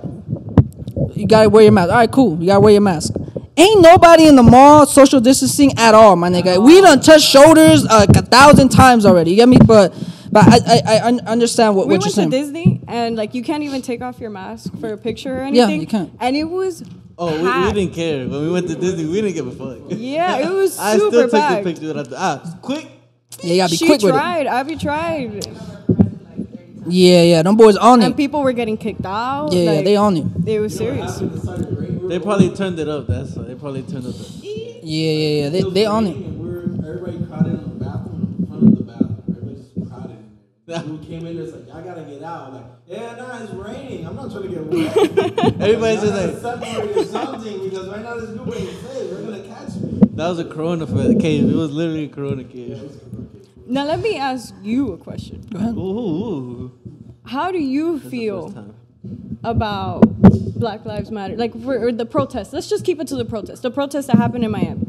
You gotta wear your mask. All right, cool. You gotta wear your mask. Ain't nobody in the mall social distancing at all, my nigga. We done touched shoulders uh, a thousand times already. You get me? But but I I, I understand what, we what you're went to. Disney and like you can't even take off your mask for a picture or anything. Yeah, anything. you can't. And it was Oh, we, we didn't care. When we went to Disney, we didn't give a fuck. Yeah, it was I super still took packed. the picture after. Ah, quick. Yeah, you gotta be she quick with it. tried. Abby tried. Yeah, yeah, them boys on it. And people were getting kicked out. Yeah, yeah, they on it. They were serious. They probably turned it up. That's why. They probably turned up. The, Yeah, yeah, yeah, they they on it. And we're everybody crowded in the bathroom, in front of the bathroom. Everybody just crowded in there. Came in, it's like, y'all gotta get out. Like, yeah, nah, it's raining. I'm not trying to get wet. everybody's just like, separate or something because right now this group ain't safe. They're gonna catch me. that was a Corona for the cave. It was literally a Corona cave. Now let me ask you a question. Go ahead. Ooh, ooh, ooh. How do you First feel time. About Black Lives Matter? Like for or the protest. Let's just keep it to the protest. The protest that happened in Miami.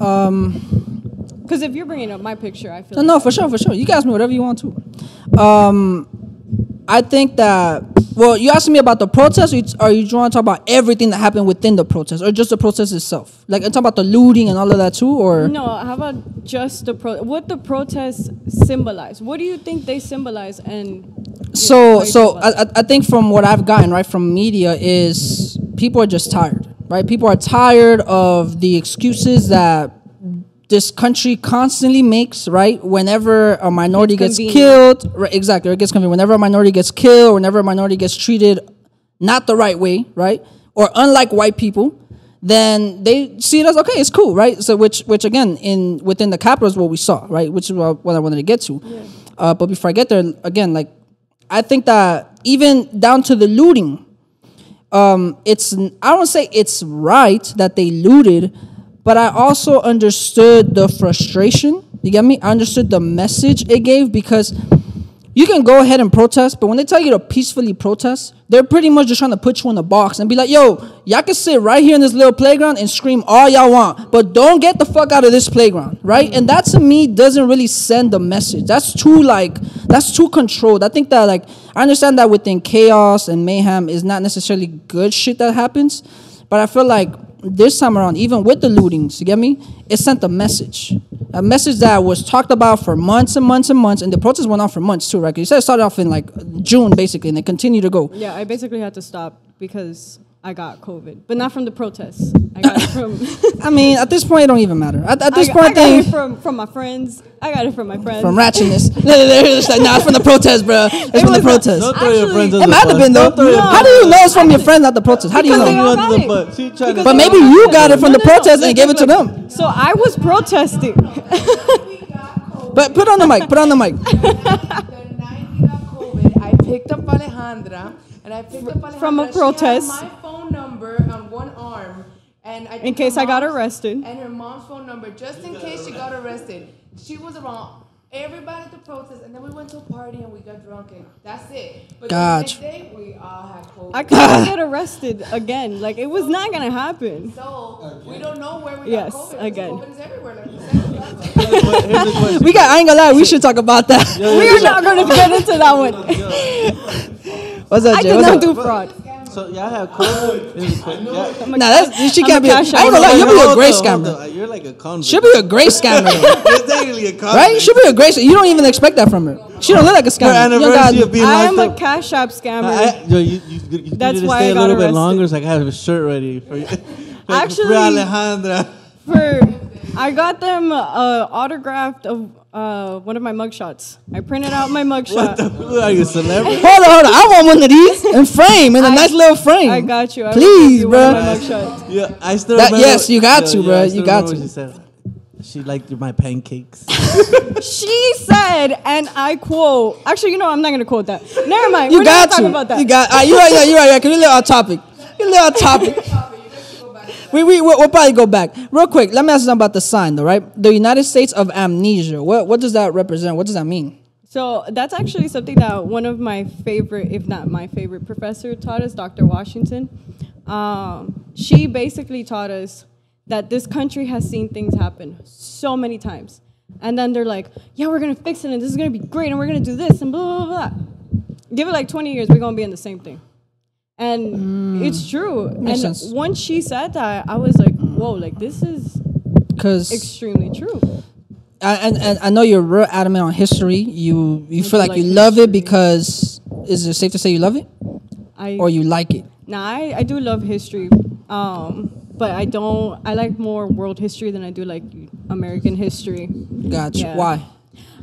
Um, Because if you're bringing up my picture, I feel no, like no, for sure, for sure. You can ask me whatever you want to. Um, I think that. Well, you asking me about the protest, or you, or you trying to talk about everything that happened within the protest, or just the protest itself? Like, I'm talking about the looting and all of that too, or No, how about just the pro? What the protests symbolize? What do you think they symbolize? And you know, how so so I, I- think from what I've gotten right from media is people are just tired, right? People are tired of the excuses that this country constantly makes, right? Whenever a minority gets killed, right, exactly, or it gets convenient. Whenever a minority gets killed, whenever a minority gets treated not the right way, right? Or unlike white people, then they see it as okay, it's cool, right? So which which again in within the Capitol is what we saw, right? Which is what, I wanted to get to. Uh, but before I get there, again, like I think that even down to the looting, um, it's I don't say it's right that they looted, but I also understood the frustration. You get me? I understood the message it gave because you can go ahead and protest, but when they tell you to peacefully protest, they're pretty much just trying to put you in a box and be like, yo, y'all can sit right here in this little playground and scream all y'all want, but don't get the fuck out of this playground, right? And that to me doesn't really send the message. That's too like, that's too controlled. I think that like, I understand that within chaos and mayhem is not necessarily good shit that happens, but I feel like this time around, even with the lootings, you get me? It sent a message. A message that was talked about for months and months and months, and the protest went on for months too, right? You said it started off in like June, basically, and they continue to go. Yeah, I basically had to stop because I got COVID, but not from the protests. I got it from. I mean, at this point, it don't even matter. At, at this I, point, I got thing it from from my friends. I got it from my friends. from ratchetness. it's like, nah, it's from the protests, bro. It's from the protests. not- Don't throw your friends It might have been though. Don't throw your How do you know it's from your friends, not the protest? How do you Because they know? all got it. the bus. She trying to- Because But maybe you got it from the No, no, no. protest and gave it to them. So I was protesting. But put on the mic. Put on the mic. the night we got COVID, I picked up Alejandra, and I picked up Alejandra. From a She protest. had my phone number on one arm, and I think case I got arrested. And her mom's phone number, just in case she got arrested. She was around everybody at the protest, and then we went to a party and we got drunk, and that's it. But Gotcha. the next day, we all had COVID. I couldn't get arrested again. Like it was not gonna happen. so we don't know where we Yes, got COVID. because again. COVID is everywhere, like you said. But here's the question. We got. I ain't gonna lie. We should talk about that. We are not gonna get into that one. What's up, I did What's not up? do fraud. So y'all have COVID. Here's the. Yeah. Nah, that's she can't be. I cash ain't gonna out. lie. You'll be a Hold great scammer. You're like a convict. She'll be a great scammer. You're technically a convict. right? She'll be a great. You don't even expect that from her. She don't look like a Her scammer. You don't anniversary of being I am a cash app scammer. I, yo, you, you, you, you That's need to why stay I a got little bit arrested. longer so I can have a shirt ready for you. Like, Actually- for Alejandra. For I got them uh, autographed of uh, one of my mugshots. I printed out my What mugshot. the are you, a celebrity? Hold on, hold on. I want one of these in frame, in a nice little frame. I got you. I will Please, give you one of bro. my. Yeah, I still That- yes, you got to, bro. I You got to. what She said she liked my pancakes. She said, and I quote. Actually, you know, I'm not gonna quote that. Never mind. You We're got not talking to. about that. You got. Uh, you're right. Yeah, you're right. Yeah, 'cause we're a little off topic. We're a little topic. We, we, we'll, probably go back. Real quick, let me ask you something about the sign, though, right? The United States of Amnesia. What, what does that represent? What does that mean? So that's actually something that one of my favorite, if not my favorite professor taught us, Dr. Washington. Um, she basically taught us that this country has seen things happen so many times. And then they're like, yeah, we're gonna fix it and this is gonna be great and we're gonna do this and blah, blah, blah. Give it like 20 years, we're gonna be in the same thing. And it's true. Mm. Makes and sense. once she said that, I was like, whoa, like this is Because extremely true. and, and I know you're real adamant on history. You you I feel do like, you like love it because is it safe to say you love it I or you like it? Nah, I, I do love history, um, but I don't. I like more world history than I do like American history. Gotcha. Yeah. Why?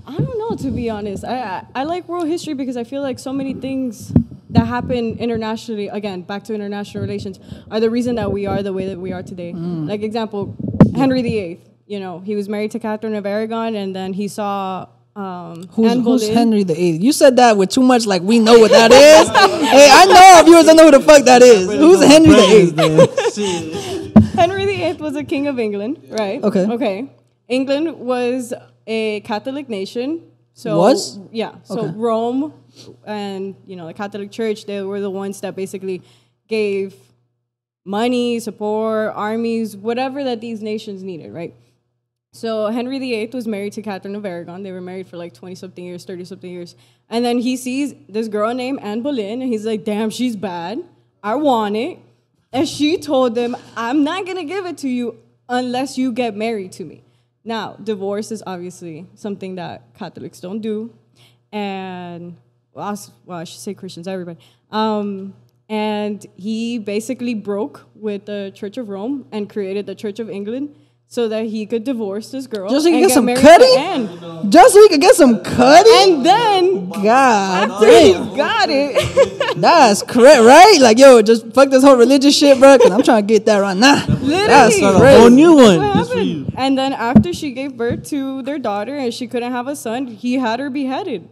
I don't know, to be honest. I, I I like world history because I feel like so many things that happen internationally. Again, back to international relations, are the reason that we are the way that we are today. Mm. Like example, Henry VIII. You know, he was married to Catherine of Aragon, and then he saw. Um, Who's, who's Henry the Eighth? You said that with too much like we know what that is. hey, I know our viewers don't know who the fuck that is. Who's Henry the Eighth? Shit. Henry VIII was a king of England, right? Okay. Okay. England was a Catholic nation. So Was? Yeah. So Okay. Rome and you know the Catholic Church, they were the ones that basically gave money, support, armies, whatever that these nations needed, right? So Henry VIII was married to Catherine of Aragon. They were married for like 20 something years, 30 something years. And then he sees this girl named Anne Boleyn, and he's like, damn, she's bad. I want it. And she told him, I'm not gonna give it to you unless you get married to me. Now, divorce is obviously something that Catholics don't do. And, well, well, I should say Christians, everybody. Um, and he basically broke with the Church of Rome and created the Church of England. so that he could divorce this girl. Just so he could get some married cutty? to Just so he could get some cutty. And then God after damn. he got it, That's correct, right? Like, yo, just fuck this whole religious shit, bro. Cause I'm trying to get that right now. That's Literally. Start a whole new one just for happened? you. And then after she gave birth to their daughter and she couldn't have a son, he had her beheaded.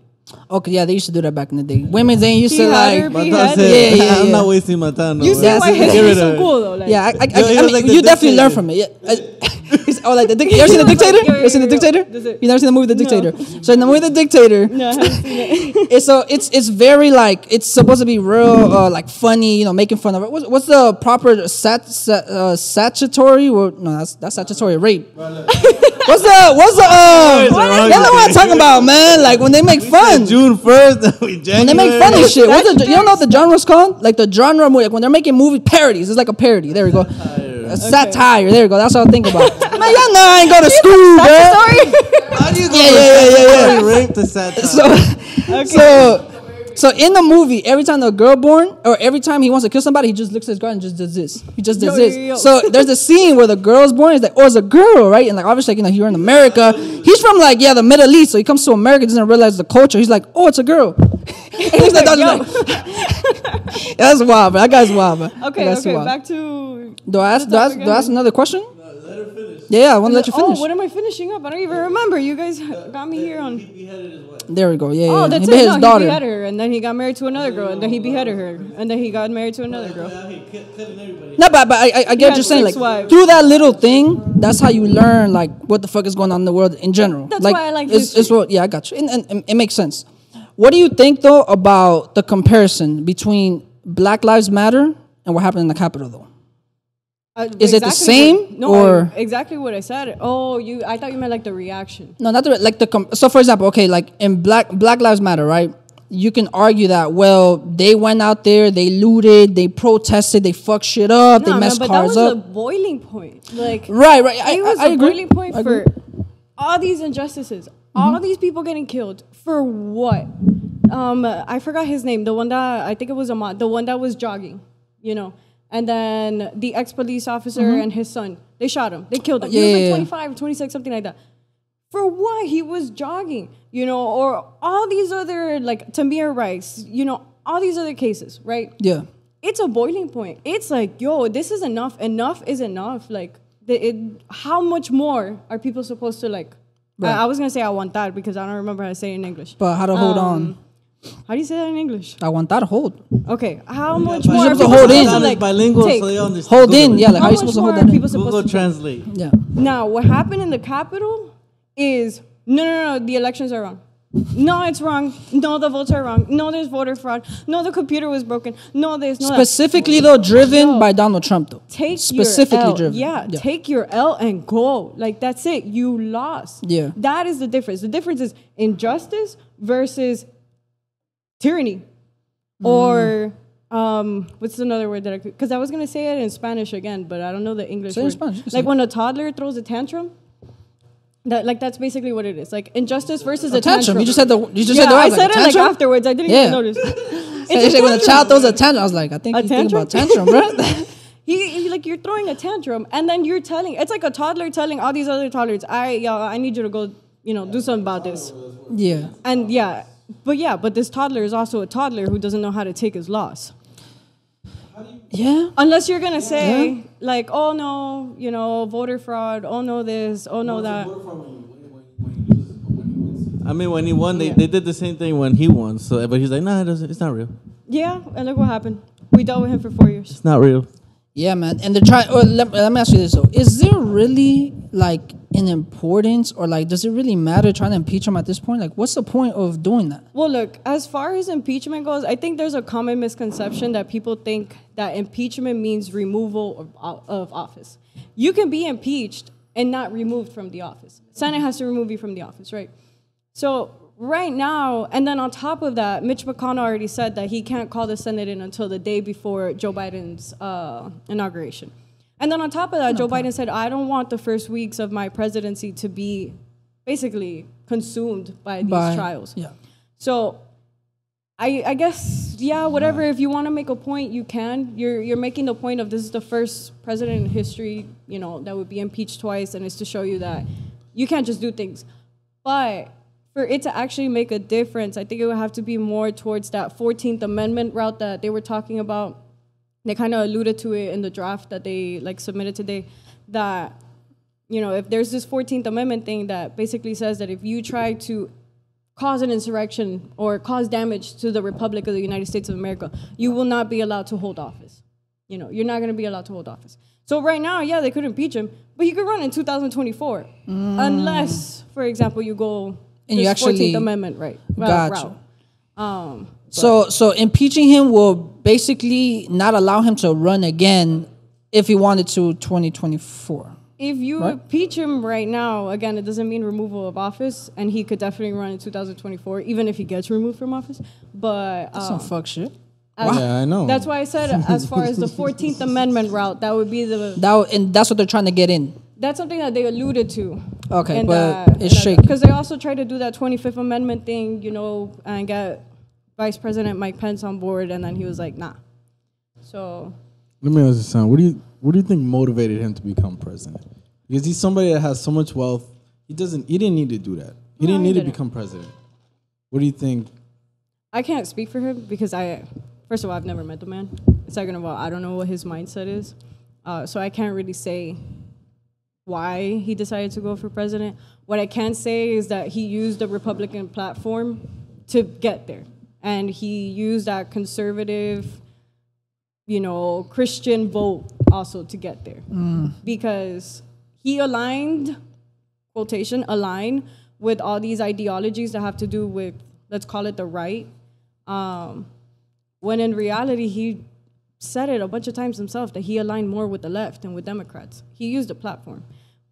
Okay, yeah, they used to do that back in the day. Women ain't used He to like. her But beheaded. that's it. Yeah, yeah, I'm not wasting my time. No You way. see That's why history is so of cool though. Like, Yeah, I, I, I, Yo, I mean, like you definitely learn from it. Yeah. I- he's- oh, like the dic- you ever seen the He was like, dictator? yo, you ever seen the yo, yo, dictator? You never seen the movie The No. Dictator? So in the movie The Dictator, no, I seen it. it's so it's it's very like it's supposed to be real uh, like funny, you know, making fun of it. What's, what's the proper sat, sat, uh, statutory or no? That's that's statutory rape. what's the what's the uh? Words are wrong That's what I'm talking about, man. Like when they make fun. June first, we When they make January. funny shit, what's the, you don't know what the genre's called? Like the genre movie, like when they're making movie parodies, it's like a parody. There we go. A satire. There you go. That's what I think about. Man, y'all know I ain't go to school, man. How do you go Yeah, yeah, yeah, yeah, yeah. Rape to satire. So, so, so in the movie, every time the girl born, or every time he wants to kill somebody, he just looks at his girl and just does this. He just does Yo, this. yo, yo. So there's a scene where the girl's born. He's like, oh, it's a girl, right? And like obviously, like, you know, you're in America. He's from like yeah, the Middle East. So he comes to America, doesn't realize the culture. He's like, oh, it's a girl. and he's like, Yo. like, that's wild, man. That guy's wild, man. Okay, guy's okay, wild. back to. Do I ask? the Do I ask, do I ask another question? Yeah, yeah, I want to let you oh, finish. Oh, what am I finishing up? I don't even remember. You guys got me here on. there we go. Yeah, Oh, yeah. that's he beat it. his No, daughter. he beheaded her, and then he got married to another girl, and then he beheaded her, and then he got married to another girl. No, but, but I, I, I get what you're saying. Like six wives. through that little thing, that's how you learn like what the fuck is going on in the world in general. That's like, why I like it's, it's history. what, yeah, I got you, and, and, and it makes sense. What do you think though about the comparison between Black Lives Matter and what happened in the Capitol though? Uh, Is it the same, what- no, or- I- exactly what I said? Oh, you. I thought you meant like the reaction. No, not the like the com- so for example, okay, like in Black Black Lives Matter, right? You can argue that well, they went out there, they looted, they protested, they fucked shit up, they No, no, messed but cars that was up. a boiling point. Like Right, right. I, it was I, I a agree. boiling point for. Mm-hmm. all these injustices, all these people getting killed for what? Um, I forgot his name. The one that I think it was Ahmaud, the one that was jogging, you know. And then the ex police officer and his son, they shot him. They killed him. he was. Like yeah, 25, 26, something like that. For what? He was jogging, you know, or all these other, like Tamir Rice, you know, all these other cases, right? Yeah. it's a boiling point. It's like, yo, this is enough. Enough is enough. Like, the, it, how much more are people supposed to like? I, I was gonna say I want that because I don't remember how to say it in English. But how to hold Um, on? How do you say that in English? I want that hold. Okay, how much You're more are supposed to people hold supposed in. to like bilingual, take? so they understand. Hold in, yeah. Like how How you much supposed to more hold are that in? people supposed Google to Translate. Yeah. Now, what happened in the Capitol is no, no, no. The elections are wrong. No, it's wrong. No, the votes are wrong. No, there's voter fraud. No, the computer was broken. No, there's no. that. Specifically though, driven No. by Donald Trump though. take specifically your L. driven. Yeah, take your L and go. Like that's it. You lost. Yeah. That is the difference. The difference is injustice versus tyranny. Mm. Or um what's another word that I could because I was gonna say it in Spanish again, but I don't know the English Say word. Spanish, you can say Like when a toddler throws a tantrum. That like that's basically what it is. Like injustice versus a, tantrum. tantrum. You just said the you just yeah, said the word, I like, said it like tantrum? afterwards. I didn't Yeah. even notice. It's say when a child throws a tantrum, I was like, I think you think about tantrum? tantrum, bro. He, he like you're throwing a tantrum and then you're telling it's like a toddler telling all these other toddlers I yo I need you to go you know do something about this yeah. and yeah but yeah but this toddler is also a toddler who doesn't know how to take his loss Yeah. unless you're gonna say like oh no you know voter fraud oh no this oh no that I mean, when he won, they, they did the same thing when he won. So, but he's like, nah, it doesn't, it's not real. yeah and look what happened we dealt with him for four years It's not real. Yeah, man. And they're trying. Oh, let, let me ask you this though: Is there really like an importance, or like, does it really matter trying to impeach him at this point? Like, what's the point of doing that? Well, look, as far as impeachment goes, I think there's a common misconception that people think that impeachment means removal of, of office. You can be impeached and not removed from the office. Senate has to remove you from the office, right? So right now, and then on top of that, Mitch McConnell already said that he can't call the Senate in until the day before Joe Biden's uh, inauguration. And then on top of that, Joe Biden said, I don't want the first weeks of my presidency to be basically consumed by these By- trials. Yeah. So I, I guess yeah, whatever. If you want to make a point, you can. You're you're making the point of this is the first president in history, you know, that would be impeached twice, and it's to show you that you can't just do things. But for it to actually make a difference, I think it would have to be more towards that Fourteenth Amendment route that they were talking about. They kind of alluded to it in the draft that they like submitted today. That you know, if there's this Fourteenth Amendment thing that basically says that if you try to cause an insurrection or cause damage to the Republic of the United States of America, you will not be allowed to hold office. You know, you're not going to be allowed to hold office. So right now, yeah, they could impeach him, but he could run in 2024, unless, for example, you go And you actually- 14th Amendment right uh, Gotcha. route. Um, So so impeaching him will basically not allow him to run again if he wanted to 2024. if you Right. impeach him right now, again, it doesn't mean removal of office, and he could definitely run in 2024, even if he gets removed from office. But That's um, some fuck shit. as- Yeah, I know. That's why I said, as far as the Fourteenth Amendment route, that would be the. That w- and that's what they're trying to get in. That's something that they alluded to. Okay, but it's shaky. because they also tried to do that Twenty Fifth Amendment thing, you know, and get Vice President Mike Pence on board, and then he was like, "Nah." So Let me ask you something. What do you what do you think motivated him to become president? Because he's somebody that has so much wealth. He doesn't. He didn't need to do that. He No, didn't need to didn't. become president. What do you think? I can't speak for him because I, first of all, I've never met the man. Second of all, I don't know what his mindset is, uh, so I can't really say why he decided to go for president. What I can say is that he used the Republican platform to get there, and he used that conservative, you know, Christian vote also to get there, because he aligned quotation align with all these ideologies that have to do with let's call it the right. Um, when in reality he said it a bunch of times himself that he aligned more with the left and with democrats. He used a platform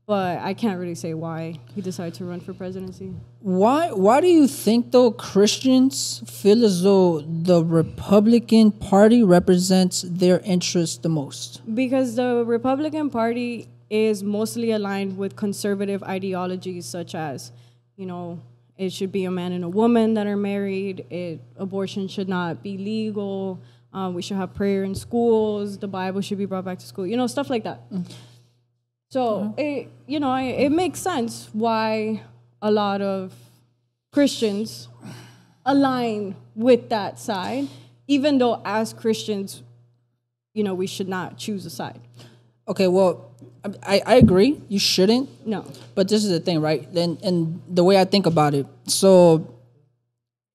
but i can't really say why he decided to run for presidency. Why why do you think though Christians feel as though the Republican Party represents their interests the most? because the republican party is mostly aligned with conservative ideologies such as you know it should be a man and a woman that are married it abortion should not be legal um, we should have prayer in schools the bible should be brought back to school you know stuff like that so uh-huh. it you know it, it makes sense why a lot of christians align with that side even though as christians you know we should not choose a side Okay, well, I, I agree. You shouldn't. no But this is the thing, right? And and the way I think about it. So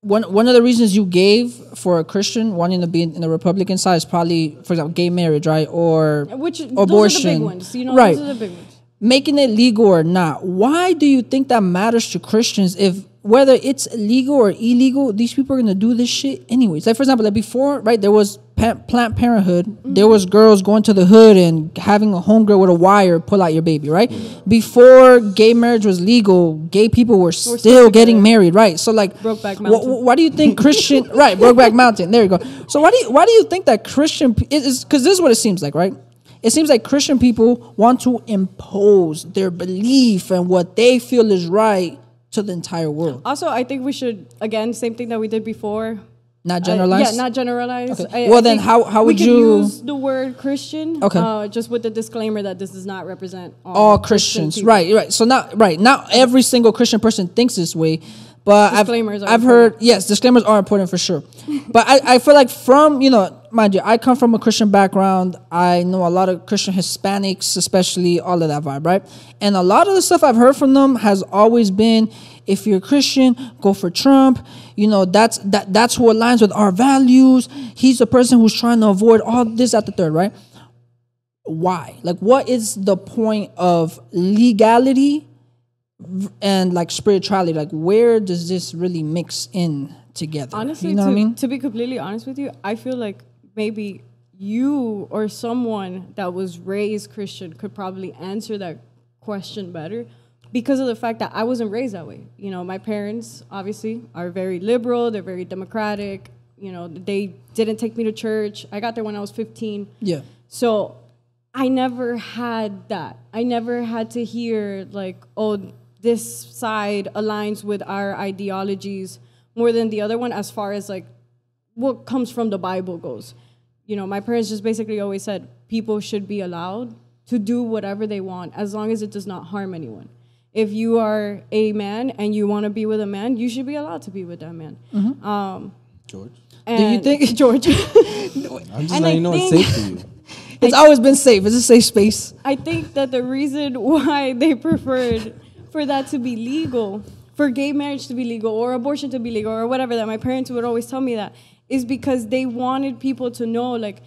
one one of the reasons you gave for a Christian wanting to be in the Republican side is probably, for example, gay marriage, right? Or which those are the abortion. big ones you know right. those are the big ones making it legal or not. Why do you think that matters to Christians if whether it's legal or illegal, these people are gonna do this shit anyways. Like for example, like before, right? There was pa- Planned Parenthood. Mm-hmm. There was girls going to the hood and having a homegirl with a wire pull out your baby, right? Before gay marriage was legal, gay people were still, still getting married, right? So like, Brokeback wh- Mountain. wh- why do you think Christian? right, Brokeback Mountain. There you go. So why do you why do you think that Christian is? because this is what it seems like, right? It seems like Christian people want to impose their belief and what they feel is right to the entire world, also i think we should again same thing that we did before not Uh, generalize. yeah, not generalize. Okay. Well, then how- how would could you- use the word Christian? Okay. Uh, just with the disclaimer that this does not represent all, all Christians, people. right? Right. So not right. Not every single Christian person thinks this way, but I've, are I've heard yes, disclaimers are important for sure. but I, I feel like from you know, mind you, I come from a Christian background. I know a lot of Christian Hispanics, especially all of that vibe, right? And a lot of the stuff I've heard from them has always been, if you're a Christian, go for Trump. You know, that's that that's who aligns with our values. He's the person who's trying to avoid all this at the third, right? why? Like, what is the point of legality and like spirituality? Like, where does this really mix in together? Honestly, you know to, what I mean? to be completely honest with you, I feel like maybe you or someone that was raised Christian could probably answer that question better because of the fact that I wasn't raised that way. You know, my parents obviously are very liberal, they're very democratic. You know, they didn't take me to church. I got there when I was 15. Yeah. So I never had that. I never had to hear like, oh, this side aligns with our ideologies more than the other one as far as like what comes from the Bible goes. You know, my parents just basically always said people should be allowed to do whatever they want as long as it does not harm anyone. If you are a man and you want to be with a man, you should be allowed to be with that man. Um, George. Do you think George? I'm just letting you know it's safe for you. it's always been safe? It's a safe space. I think that the reason why they preferred for that to be legal, for gay marriage to be legal, or abortion to be legal, or whatever that my parents would always tell me that, is because they wanted people to know, like,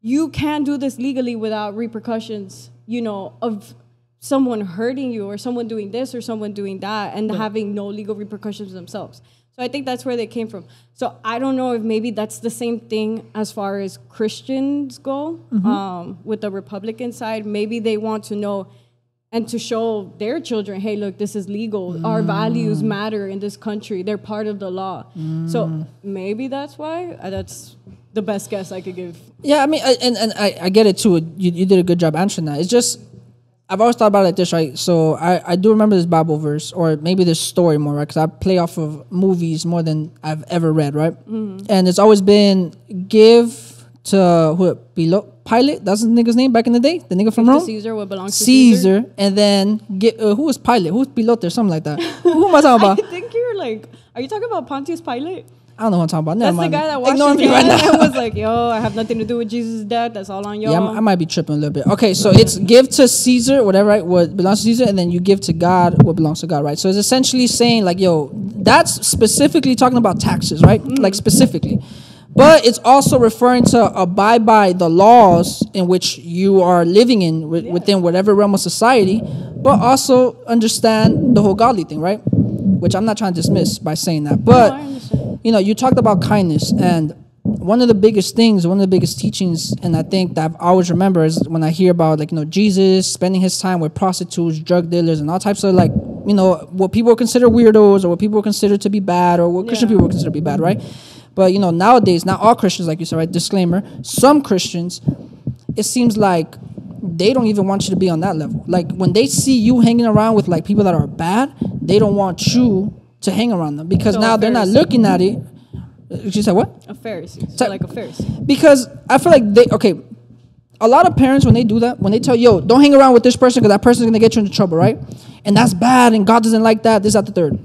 you can do this legally without repercussions, you know, of someone hurting you or someone doing this or someone doing that and having no legal repercussions themselves. So I think that's where they came from. So I don't know if maybe that's the same thing as far as Christians go um, with the Republican side. Maybe they want to know and to show their children, hey, look, this is legal. Our values mm. matter in this country. They're part of the law. So mm. maybe that's why. Uh, that's the best guess I could give. Yeah, I mean, I, and and I, I get it too. You, you did a good job answering that. It's just I've always thought about it like this, right? So I, I do remember this Bible verse, or maybe this story more, right? Because I play off of movies more than I've ever read, right? Mm-hmm. And it's always been give to who Pilate. That's the nigga's name back in the day. The nigga from Rome. Caesar, what belongs to Caesar. Caesar, and then get uh, who was Pilate? Who's below there? Something like that. who am I talking about? I think you're like, are you talking about Pontius Pilate? I don't know what I'm talking about. Never That's the guy that Ignore me right now. was like, yo, I have nothing to do with Jesus' death. That's all on y'all. Yeah, I'm- might be tripping a little bit. Okay, so it's give to Caesar, whatever, right? What belongs to Caesar, and then you give to God what belongs to God, right? So it's essentially saying, like, yo, that's specifically talking about taxes, right? Like, specifically. But it's also referring to abide by the laws in which you are living in wi- within whatever realm of society, but also understand the whole godly thing, right? Which I'm not trying to dismiss by saying that. But you know, you talked about kindness, and one of the biggest things, one of the biggest teachings, and I think that I've always remember is when I hear about like you know Jesus spending his time with prostitutes, drug dealers, and all types of like you know what people consider weirdos or what people consider to be bad or what Christian Yeah. people consider to be bad, right? But you know nowadays, not all Christians, like you said, right? Disclaimer: some Christians, it seems like they don't even want you to be on that level. Like when they see you hanging around with like people that are bad, they don't want you to hang around them because So now they're not looking at it. She said what? A Pharisee. So- like a Pharisee. Because I feel like they okay. A lot of parents when they do that, when they tell yo, don't hang around with this person because that person's gonna get you into trouble, right? And that's bad, and God doesn't like that. This, that, the third.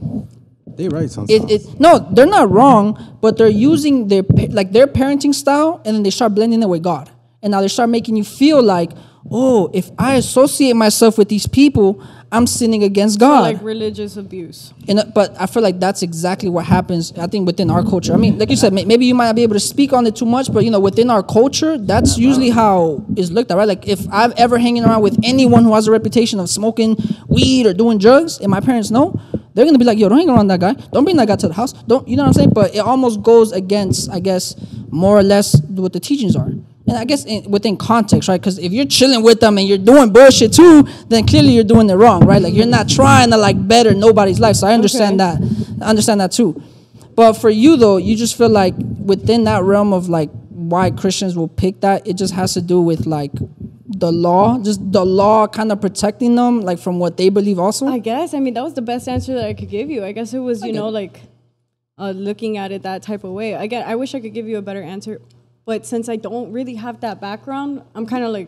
They right sometimes. It, it no, they're not wrong, but they're using their like their parenting style, and then they start blending it with God, and now they start making you feel like, oh, if I associate myself with these people, I'm sinning against God. Like religious abuse. And, uh, but I feel like that's exactly what happens. I think within our culture. I mean, like you said, maybe you might not be able to speak on it too much, but you know, within our culture, that's usually how it's looked at, right? Like if I'm ever hanging around with anyone who has a reputation of smoking weed or doing drugs, and my parents know, they're gonna be like, "Yo, don't hang around that guy. Don't bring that guy to the house. Don't." You know what I'm saying? But it almost goes against, I guess, more or less what the teachings are. And I guess in, within context, right? Because if you're chilling with them and you're doing bullshit too, then clearly you're doing it wrong, right? Like you're not trying to like better nobody's life. So I understand Okay. that. I understand that too. But for you though, you just feel like within that realm of like why Christians will pick that, it just has to do with like the law, just the law kind of protecting them, like from what they believe also. I guess. I mean, that was the best answer that I could give you. I guess it was, you know, it. like uh, looking at it that type of way. Again, I wish I could give you a better answer, but since I don't really have that background, I'm kind of like,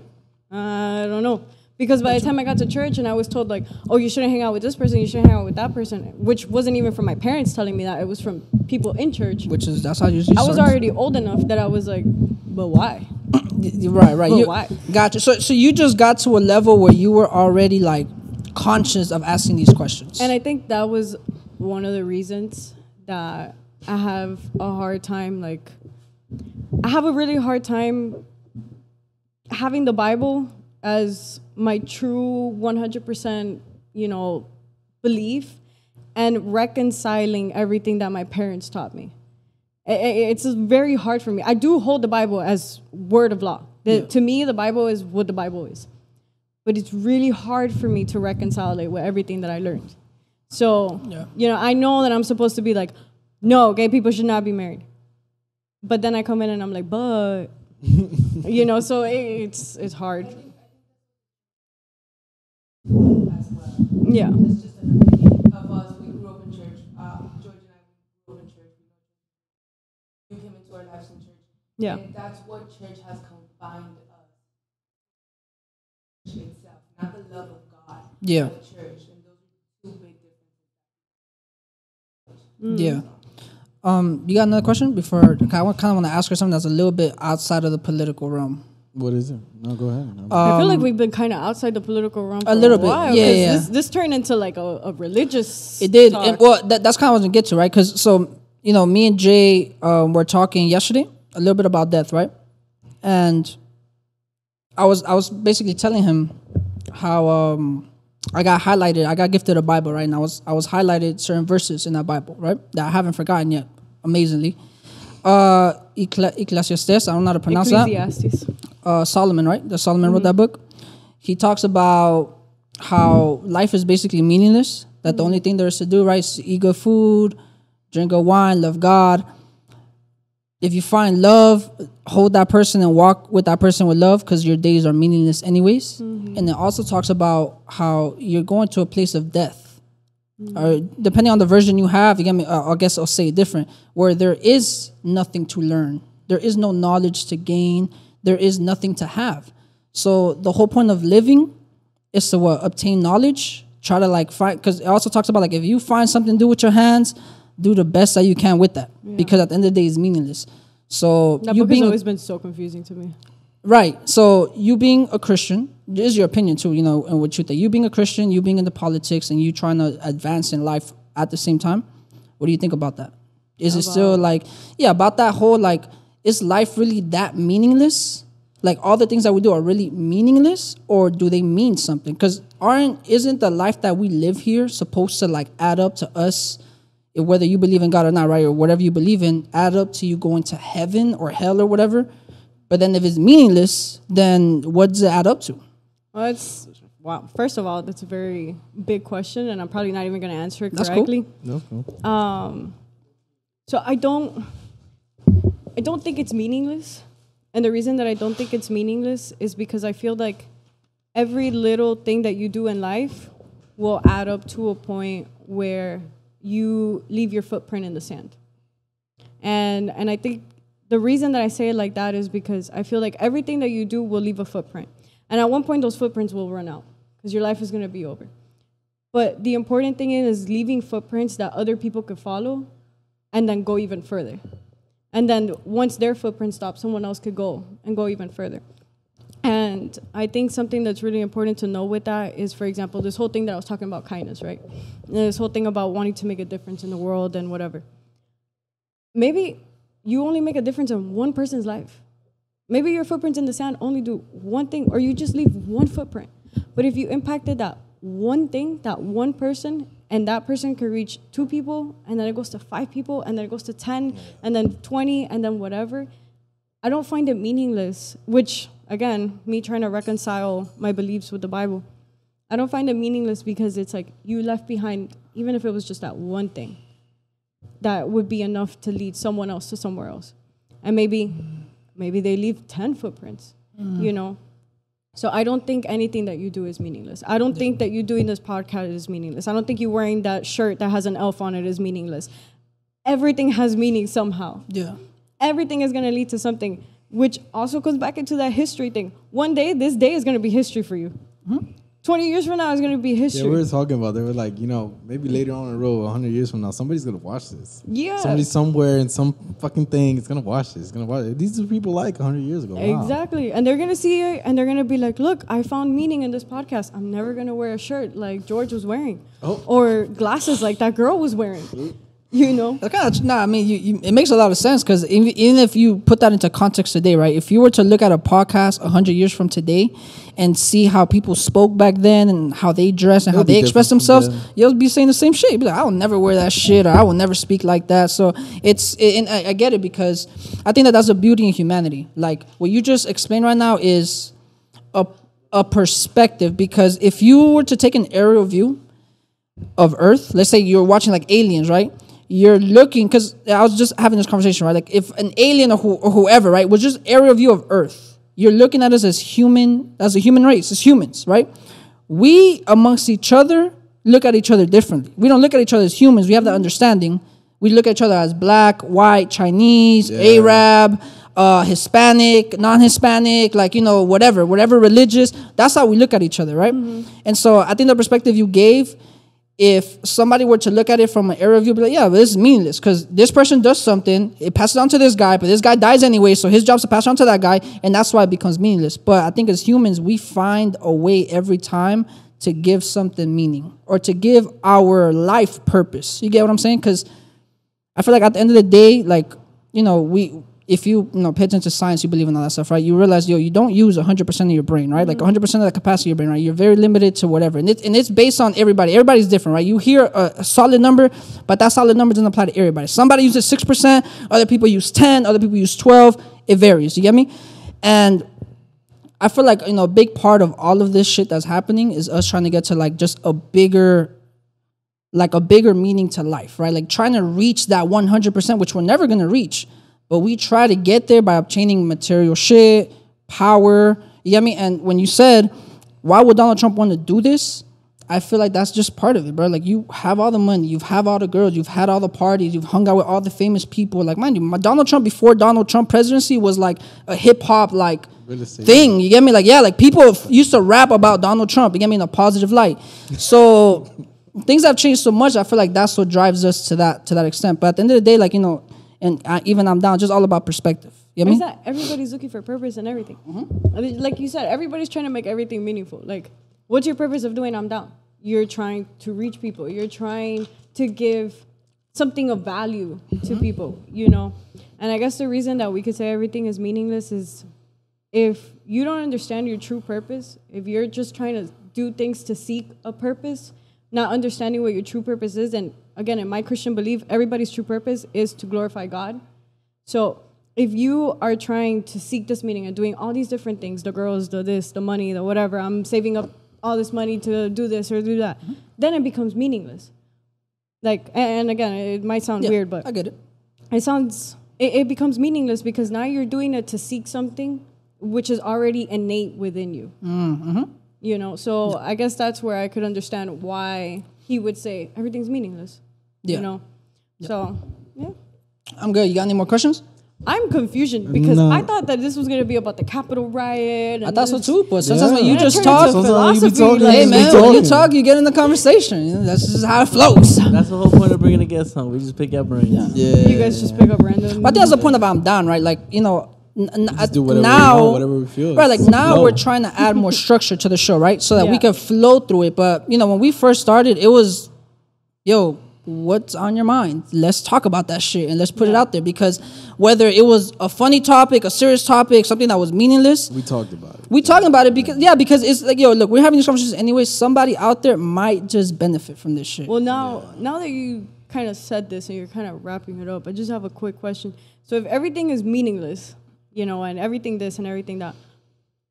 uh, I don't know. Because by the time I got to church and I was told like, oh, you shouldn't hang out with this person, you shouldn't hang out with that person, which wasn't even from my parents telling me that. It was from people in church. which is that's how usually I was starts. already old enough that I was like, but why? Right, right. But You, why? Gotcha. So, so you just got to a level where you were already like conscious of asking these questions. And I think that was one of the reasons that I have a hard time, like, I have a really hard time having the Bible as my true 100%, you know, belief and reconciling everything that my parents taught me. It's very hard for me. I do hold the Bible as word of law. The, To me, the Bible is what the Bible is but it's really hard for me to reconcile it with everything that I learned. So, Yeah. you know, I know that I'm supposed to be like, no, gay people should not be married. But then I come in and I'm like, but, you know, so it, it's it's hard. Yeah. That's just an opinion of us. We grew up in church. Uh, George and I grew up in church. You came into our life Yeah. And that's what church has confined us. Church itself, not the love of God. Yeah. but The church, and those two big differences. Mm. Yeah. Um, you got another question before? I kind of want to ask her something that's a little bit outside of the political realm. What is it? No, go ahead. No. I feel like we've been kind of outside the political realm for Um, little bit. while, Yeah, 'cause yeah. This, this turned into like a, a religious. It did. talk. And, well, that, that's kind of what I was gonna get to, right? Because so you know, me and Jay um, were talking yesterday a little bit about death, right? And I was I was basically telling him how um, I got highlighted. I got gifted a Bible, right? And I was I was highlighted certain verses in that Bible, right? That I haven't forgotten yet. Amazingly, uh, Ecclesi- Ecclesiastes. I don't know how to pronounce that Ecclesiastes. uh, Solomon, right? The Solomon wrote that book. He talks about how life is basically meaningless. That the only thing there is to do, right, is eat good food, drink good wine, love God. If you find love, hold that person and walk with that person with love, because your days are meaningless anyways. And it also talks about how you're going to a place of death or depending on the version you have, you get me. Uh, I guess I'll say it different. Where there is nothing to learn, there is no knowledge to gain, there is nothing to have. So the whole point of living is to what obtain knowledge. Try to like find because it also talks about like if you find something to do with your hands, do the best that you can with that because at the end of the day, it's meaningless. So That you book has always been so confusing to me. Right. So you being a Christian, is your opinion too, you know, and what you think. You being a Christian, you being into politics, and you trying to advance in life at the same time. What do you think about that? Is it still like, yeah, about that whole like, is life really that meaningless? Like all the things that we do are really meaningless, or do they mean something? Because aren't isn't the life that we live here supposed to like add up to us? Whether you believe in God or not, right, or whatever you believe in, add up to you going to heaven or hell or whatever. But then if it's meaningless, then what does it add up to? Well, it's wow. First of all, that's a very big question, and I'm probably not even going to answer it correctly. That's cool. correctly. No, no. Um, so I don't I don't think it's meaningless. And the reason that I don't think it's meaningless is because I feel like every little thing that you do in life will add up to a point where you leave your footprint in the sand. And and I think the reason that I say it like that is because I feel like everything that you do will leave a footprint. And at one point those footprints will run out because your life is going to be over. But the important thing is leaving footprints that other people could follow and then go even further. And then once their footprint stops, someone else could go and go even further. And I think something that's really important to know with that is, for example, this whole thing that I was talking about kindness, right? And this whole thing about wanting to make a difference in the world and whatever. Maybe you only make a difference in one person's life. Maybe your footprints in the sand only do one thing, or you just leave one footprint. But if you impacted that one thing, that one person, and that person could reach two people, and then it goes to five people, and then it goes to 10, and then 20, and then whatever, I don't find it meaningless, which, again, me trying to reconcile my beliefs with the Bible, I don't find it meaningless because it's like you left behind, even if it was just that one thing, that would be enough to lead someone else to somewhere else. And maybe, maybe they leave 10 footprints, mm. you know? So I don't think anything that you do is meaningless. I don't think that you doing this podcast is meaningless. I don't think you wearing that shirt that has an elf on it is meaningless. Everything has meaning somehow. Yeah. Everything is going to lead to something, which also goes back into that history thing. One day, this day is going to be history for you. Hmm? 20 years from now is going to be history. Yeah, history. we were talking about. They were like, you know, maybe later on in the road, hundred years from now, somebody's gonna watch this. Yeah. Somebody somewhere in some fucking thing is gonna watch this. It's gonna watch it. These are people like hundred years ago. Wow. Exactly. And they're going to see it and they're going to be like, look, I found meaning in this podcast. I'm never going to wear a shirt like George was wearing Oh. or glasses like that girl was wearing. You know? That kind of nah. I mean, you, you, it makes a lot of sense because even, even if you put that into context today, right? If you were to look at a podcast hundred years from today and see how people spoke back then and how they dress and how It'll be they express themselves, then. you'll be saying the same shit. You'll be like, I will never wear that shit, or I will never speak like that. So it's and I, I get it because I think that that's a beauty in humanity. Like what you just explained right now is a a perspective because if you were to take an aerial view of Earth, let's say you're watching like aliens, right? You're looking because I was just having this conversation, right? Like if an alien or, who, or whoever, right, was just aerial view of Earth, you're looking at us as human, as a human race, as humans, right? We amongst each other look at each other differently. We don't look at each other as humans. We have that understanding. We look at each other as black, white, Chinese, Arab, uh, Hispanic, non-Hispanic, like you know, whatever, whatever religious. That's how we look at each other, right? And so I think the perspective you gave, if somebody were to look at it from an area view, be like, yeah, this is meaningless because this person does something, it passes on to this guy, but this guy dies anyway, so his job's to pass on to that guy, and that's why it becomes meaningless. But I think as humans, we find a way every time to give something meaning or to give our life purpose. You get what I'm saying? Because I feel like at the end of the day, like, you know, we if you, you know pay attention to science, you believe in all that stuff, right? You realize, yo, you don't use 100% of your brain, right? Like mm-hmm. 100% of the capacity of your brain, right? You're very limited to whatever. And, it, and it's based on everybody. Everybody's different, right? You hear a, a solid number, but that solid number doesn't apply to everybody. Somebody uses 6%, other people use 10, other people use 12. It varies. You get me? And I feel like, you know, a big part of all of this shit that's happening is us trying to get to like just a bigger like a bigger meaning to life, right? Like trying to reach that 100%, which we're never going to reach. But we try to get there by obtaining material shit, power. You get me? And when you said, why would Donald Trump want to do this? I feel like that's just part of it, bro. Like you have all the money, you've have all the girls, you've had all the parties, you've hung out with all the famous people. Like, mind you, my Donald Trump before Donald Trump presidency was like a hip hop like thing. You get me? Like, yeah, like people used to rap about Donald Trump. You get me in a positive light. So things have changed so much. I feel like that's what drives us to that to that extent. But at the end of the day, like you know, and I, even I'm down, just all about perspective. You get Is me? that everybody's looking for purpose and everything? Mm-hmm. Like you said, everybody's trying to make everything meaningful. Like, what's your purpose of doing I'm down? You're trying to reach people. You're trying to give something of value to Mm-hmm. people, you know? And I guess the reason that we could say everything is meaningless is if you don't understand your true purpose, if you're just trying to do things to seek a purpose, not understanding what your true purpose is, and again, in my Christian belief, everybody's true purpose is to glorify God. So if you are trying to seek this meaning and doing all these different things, the girls, the this, the money, the whatever, I'm saving up all this money to do this or do that, then it becomes meaningless. Like, and and again, it might sound Yeah, weird, but I get it. it sounds it, it becomes meaningless because now you're doing it to seek something which is already innate within you Mm-hmm. you know so i guess that's where i could understand why he would say everything's meaningless Yeah. you know so yeah I'm good. You got any more questions? i'm confusion because No. i thought that this was going to be about the capitol riot I and thought so too, but sometimes when you And just talk, into you be philosophy, talking, like- hey man, be when you talk, you get in the conversation. That's just how it flows. That's the whole point of bringing a guest on. We just pick up brains. Yeah. you guys just pick up random But I think that's the point about I'm down, right? Like you know, n- n- Just do whatever we now, want, whatever we feel. right? Like now flow. we're trying to add more structure to the show, right? So that we can flow through it. But you know, when we first started, it was, yo, what's on your mind? Let's talk about that shit and let's put it out there because whether it was a funny topic, a serious topic, something that was meaningless, We talked about it. we talking about it because yeah, because it's like yo, look, we're having these conversations anyway. Somebody out there might just benefit from this shit. Well, now now that you kind of said this and you're kind of wrapping it up, I just have a quick question. So, if everything is meaningless, you know, and everything this and everything that,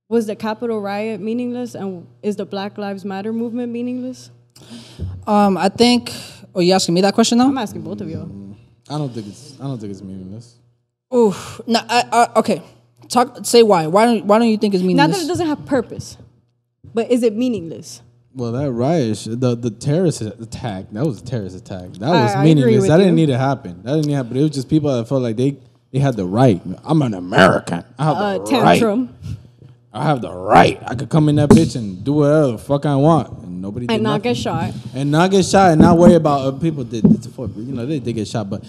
was the Capitol riot meaningless, and is the Black Lives Matter movement meaningless? Um, I think. Oh, you asking me that question now? I'm asking both of you. I don't think it's. I don't think it's meaningless. Oof. No, I, I, okay. Talk. Say why. Why don't Why don't you think it's meaningless? Not that it doesn't have purpose, but is it meaningless? Well, that riot, the the terrorist attack, that was a terrorist attack. That was I meaningless. with That didn't need to happen. That didn't need to happen. It was just people that felt like they they had the right. I'm an American. I have Uh, the right. I have the right. I could come in that bitch and do whatever the fuck I want, and nobody did and not nothing. get shot. and not get shot, and not worry about uh, people did. You know, they did get shot, but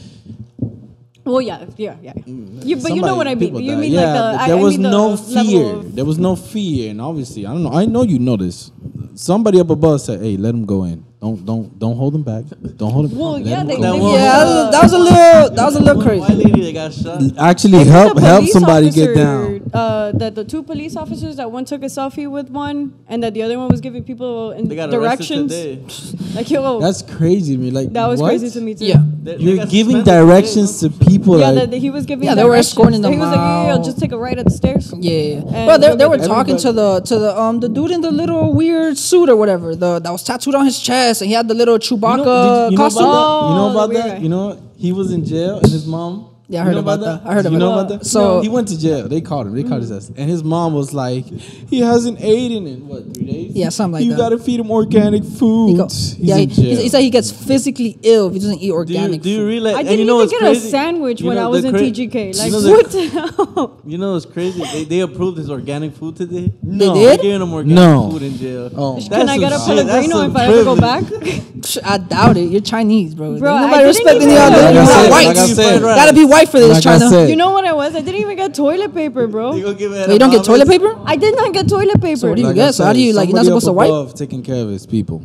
Well, yeah, yeah, yeah. You, but you know what I mean. You mean yeah, like the I- there I was mean no level fear. There was no fear, and obviously, I don't know. I know you know this. Somebody up above said, "Hey, let him go in. Don't don't don't hold them back. Don't hold him. Well, let yeah, him they- go they- That yeah, that was, a little. That was a little White crazy. lady that got shot. Actually, Even help help police somebody get officer, down. Uh, that the two police officers that one took a selfie with one, and that the other one was giving people in They got directions. arrested today. Like yo, That's crazy to me. Like that was what? crazy to me too. Yeah. They- they You're giving directions to people. Yeah, like, that he was giving. Yeah, they were escorting them He was like, yeah, yeah, just take a right at the stairs. Yeah, And but they, they were talking to the to the um the dude in the little weird suit or whatever the that was tattooed on his chest and he had the little You Chewbacca know, did you, you know costume. about that? You know Oh, about that? You know, he was in jail, and his mom Yeah, I heard know about that. I heard you about know that. about that. So- he went to jail. They called him. They called his ass, and his mom was like, "He hasn't eaten in what three days? Yeah, something like you that. gotta feed him organic food. He go- He's yeah, in he, jail. he, he said he gets physically ill if he doesn't eat Do you, organic do you food. realize? I didn't you know even get crazy? a sandwich You when know I the was in cra- TGK. Like, you know what the hell? You know what's crazy? They, they approved his organic food today. No. They They're did? giving him organic No. food in jail. Oh. That's Can I get a some shit. Pellegrino if I ever go back? I doubt it. You're Chinese, bro. Bro, I nobody didn't respecting you out get there. it. You're not white. said- Gotta be white for this, Like I China. said. You know what I was? I didn't even get toilet paper, bro. You give it Wait, you don't get toilet paper? I did not get toilet paper. what do you Like get? I So how do you, like, you're not somebody supposed to wipe? above Taking care of his people.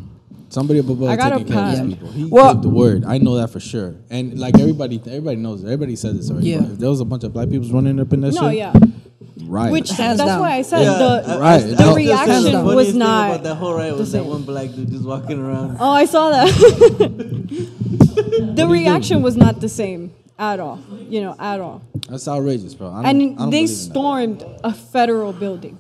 Somebody up above I got a taking care of his people. He Well- gave the word. I know that for sure. And like everybody, everybody knows. it. Everybody says this already. Yeah. If there was a bunch of black people running up in that No, shit, yeah. right? Which Hands that's down. why I said Yeah, the Right. I- The I reaction the was funniest thing not about that whole riot was that one black dude just walking around. Oh, I saw that. the reaction was not the same at all. You know, at all. That's outrageous, bro. I don't, I And don't they believe that. stormed a federal building.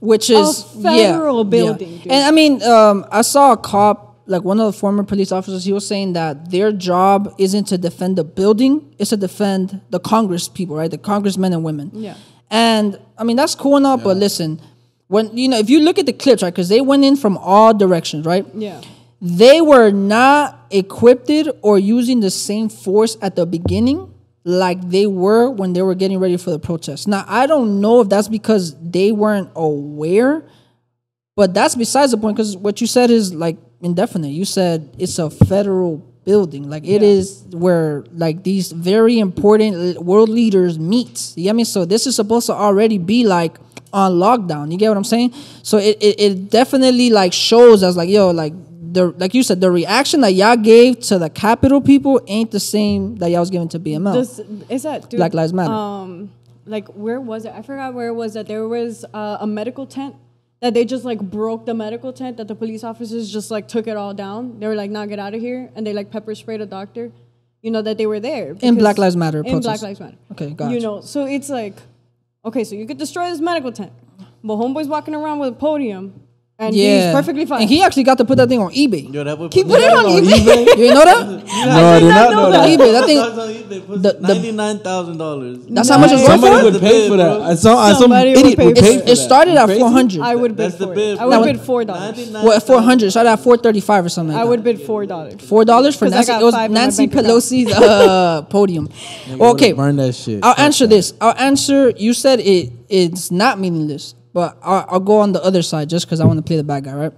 which is a federal yeah, building, yeah. dude. And I mean, um, I saw a cop, like one of the former police officers. He was saying that their job isn't to defend the building; it's to defend the Congress people, right? The congressmen and women. Yeah. And I mean, that's cool enough. But listen, when you know, if you look at the clips, right, because they went in from all directions, right? Yeah. They were not equipped or using the same force at the beginning like they were when they were getting ready for the protest. Now, I don't know if that's because they weren't aware, but that's besides the point because what you said is like indefinite. You said it's a federal building. Like it is where like these very important world leaders meet. You get me? So this is supposed to already be like on lockdown. You get what I'm saying? So it, it, it definitely like shows us like, yo, like the like you said, the reaction that y'all gave to the Capitol people ain't the same that y'all was giving to BML. This, is that dude, Black Lives Matter. Um, like where was it? I forgot where it was. That there was uh, a medical tent that they just like broke the medical tent. That the police officers just like took it all down. They were like, "Nah, get out of here," and they like pepper sprayed a doctor. You know that they were there In Black Lives Matter In. Black Lives Matter. Okay, You gotcha. know, so it's like, okay, so you could destroy this medical tent, but homeboy's walking around with a podium, and yeah, he's perfectly fine. And he actually got to put that thing on eBay. Yo, that would He put put it on eBay. you know that? No, I did not know that. eBay. That thing. the- the- ninety nine thousand dollars. That's how much it's going Somebody would pay for that. I saw I some Somebody would idiot pay would for pay it. for that. It started at You four crazy? hundred. I would bid That's the for bid. it. I would bid was- four dollars. Well, at four hundred, started at four thirty five or something. Like I that. would bid four dollars. Four dollars for 'Cause I Nancy. It was five in my Nancy. Pelosi's uh, podium. okay, Burn that shit. I'll answer this. I'll answer. You said it. It's not meaningless, but I'll, I'll go on the other side just because I want to play the bad guy, right?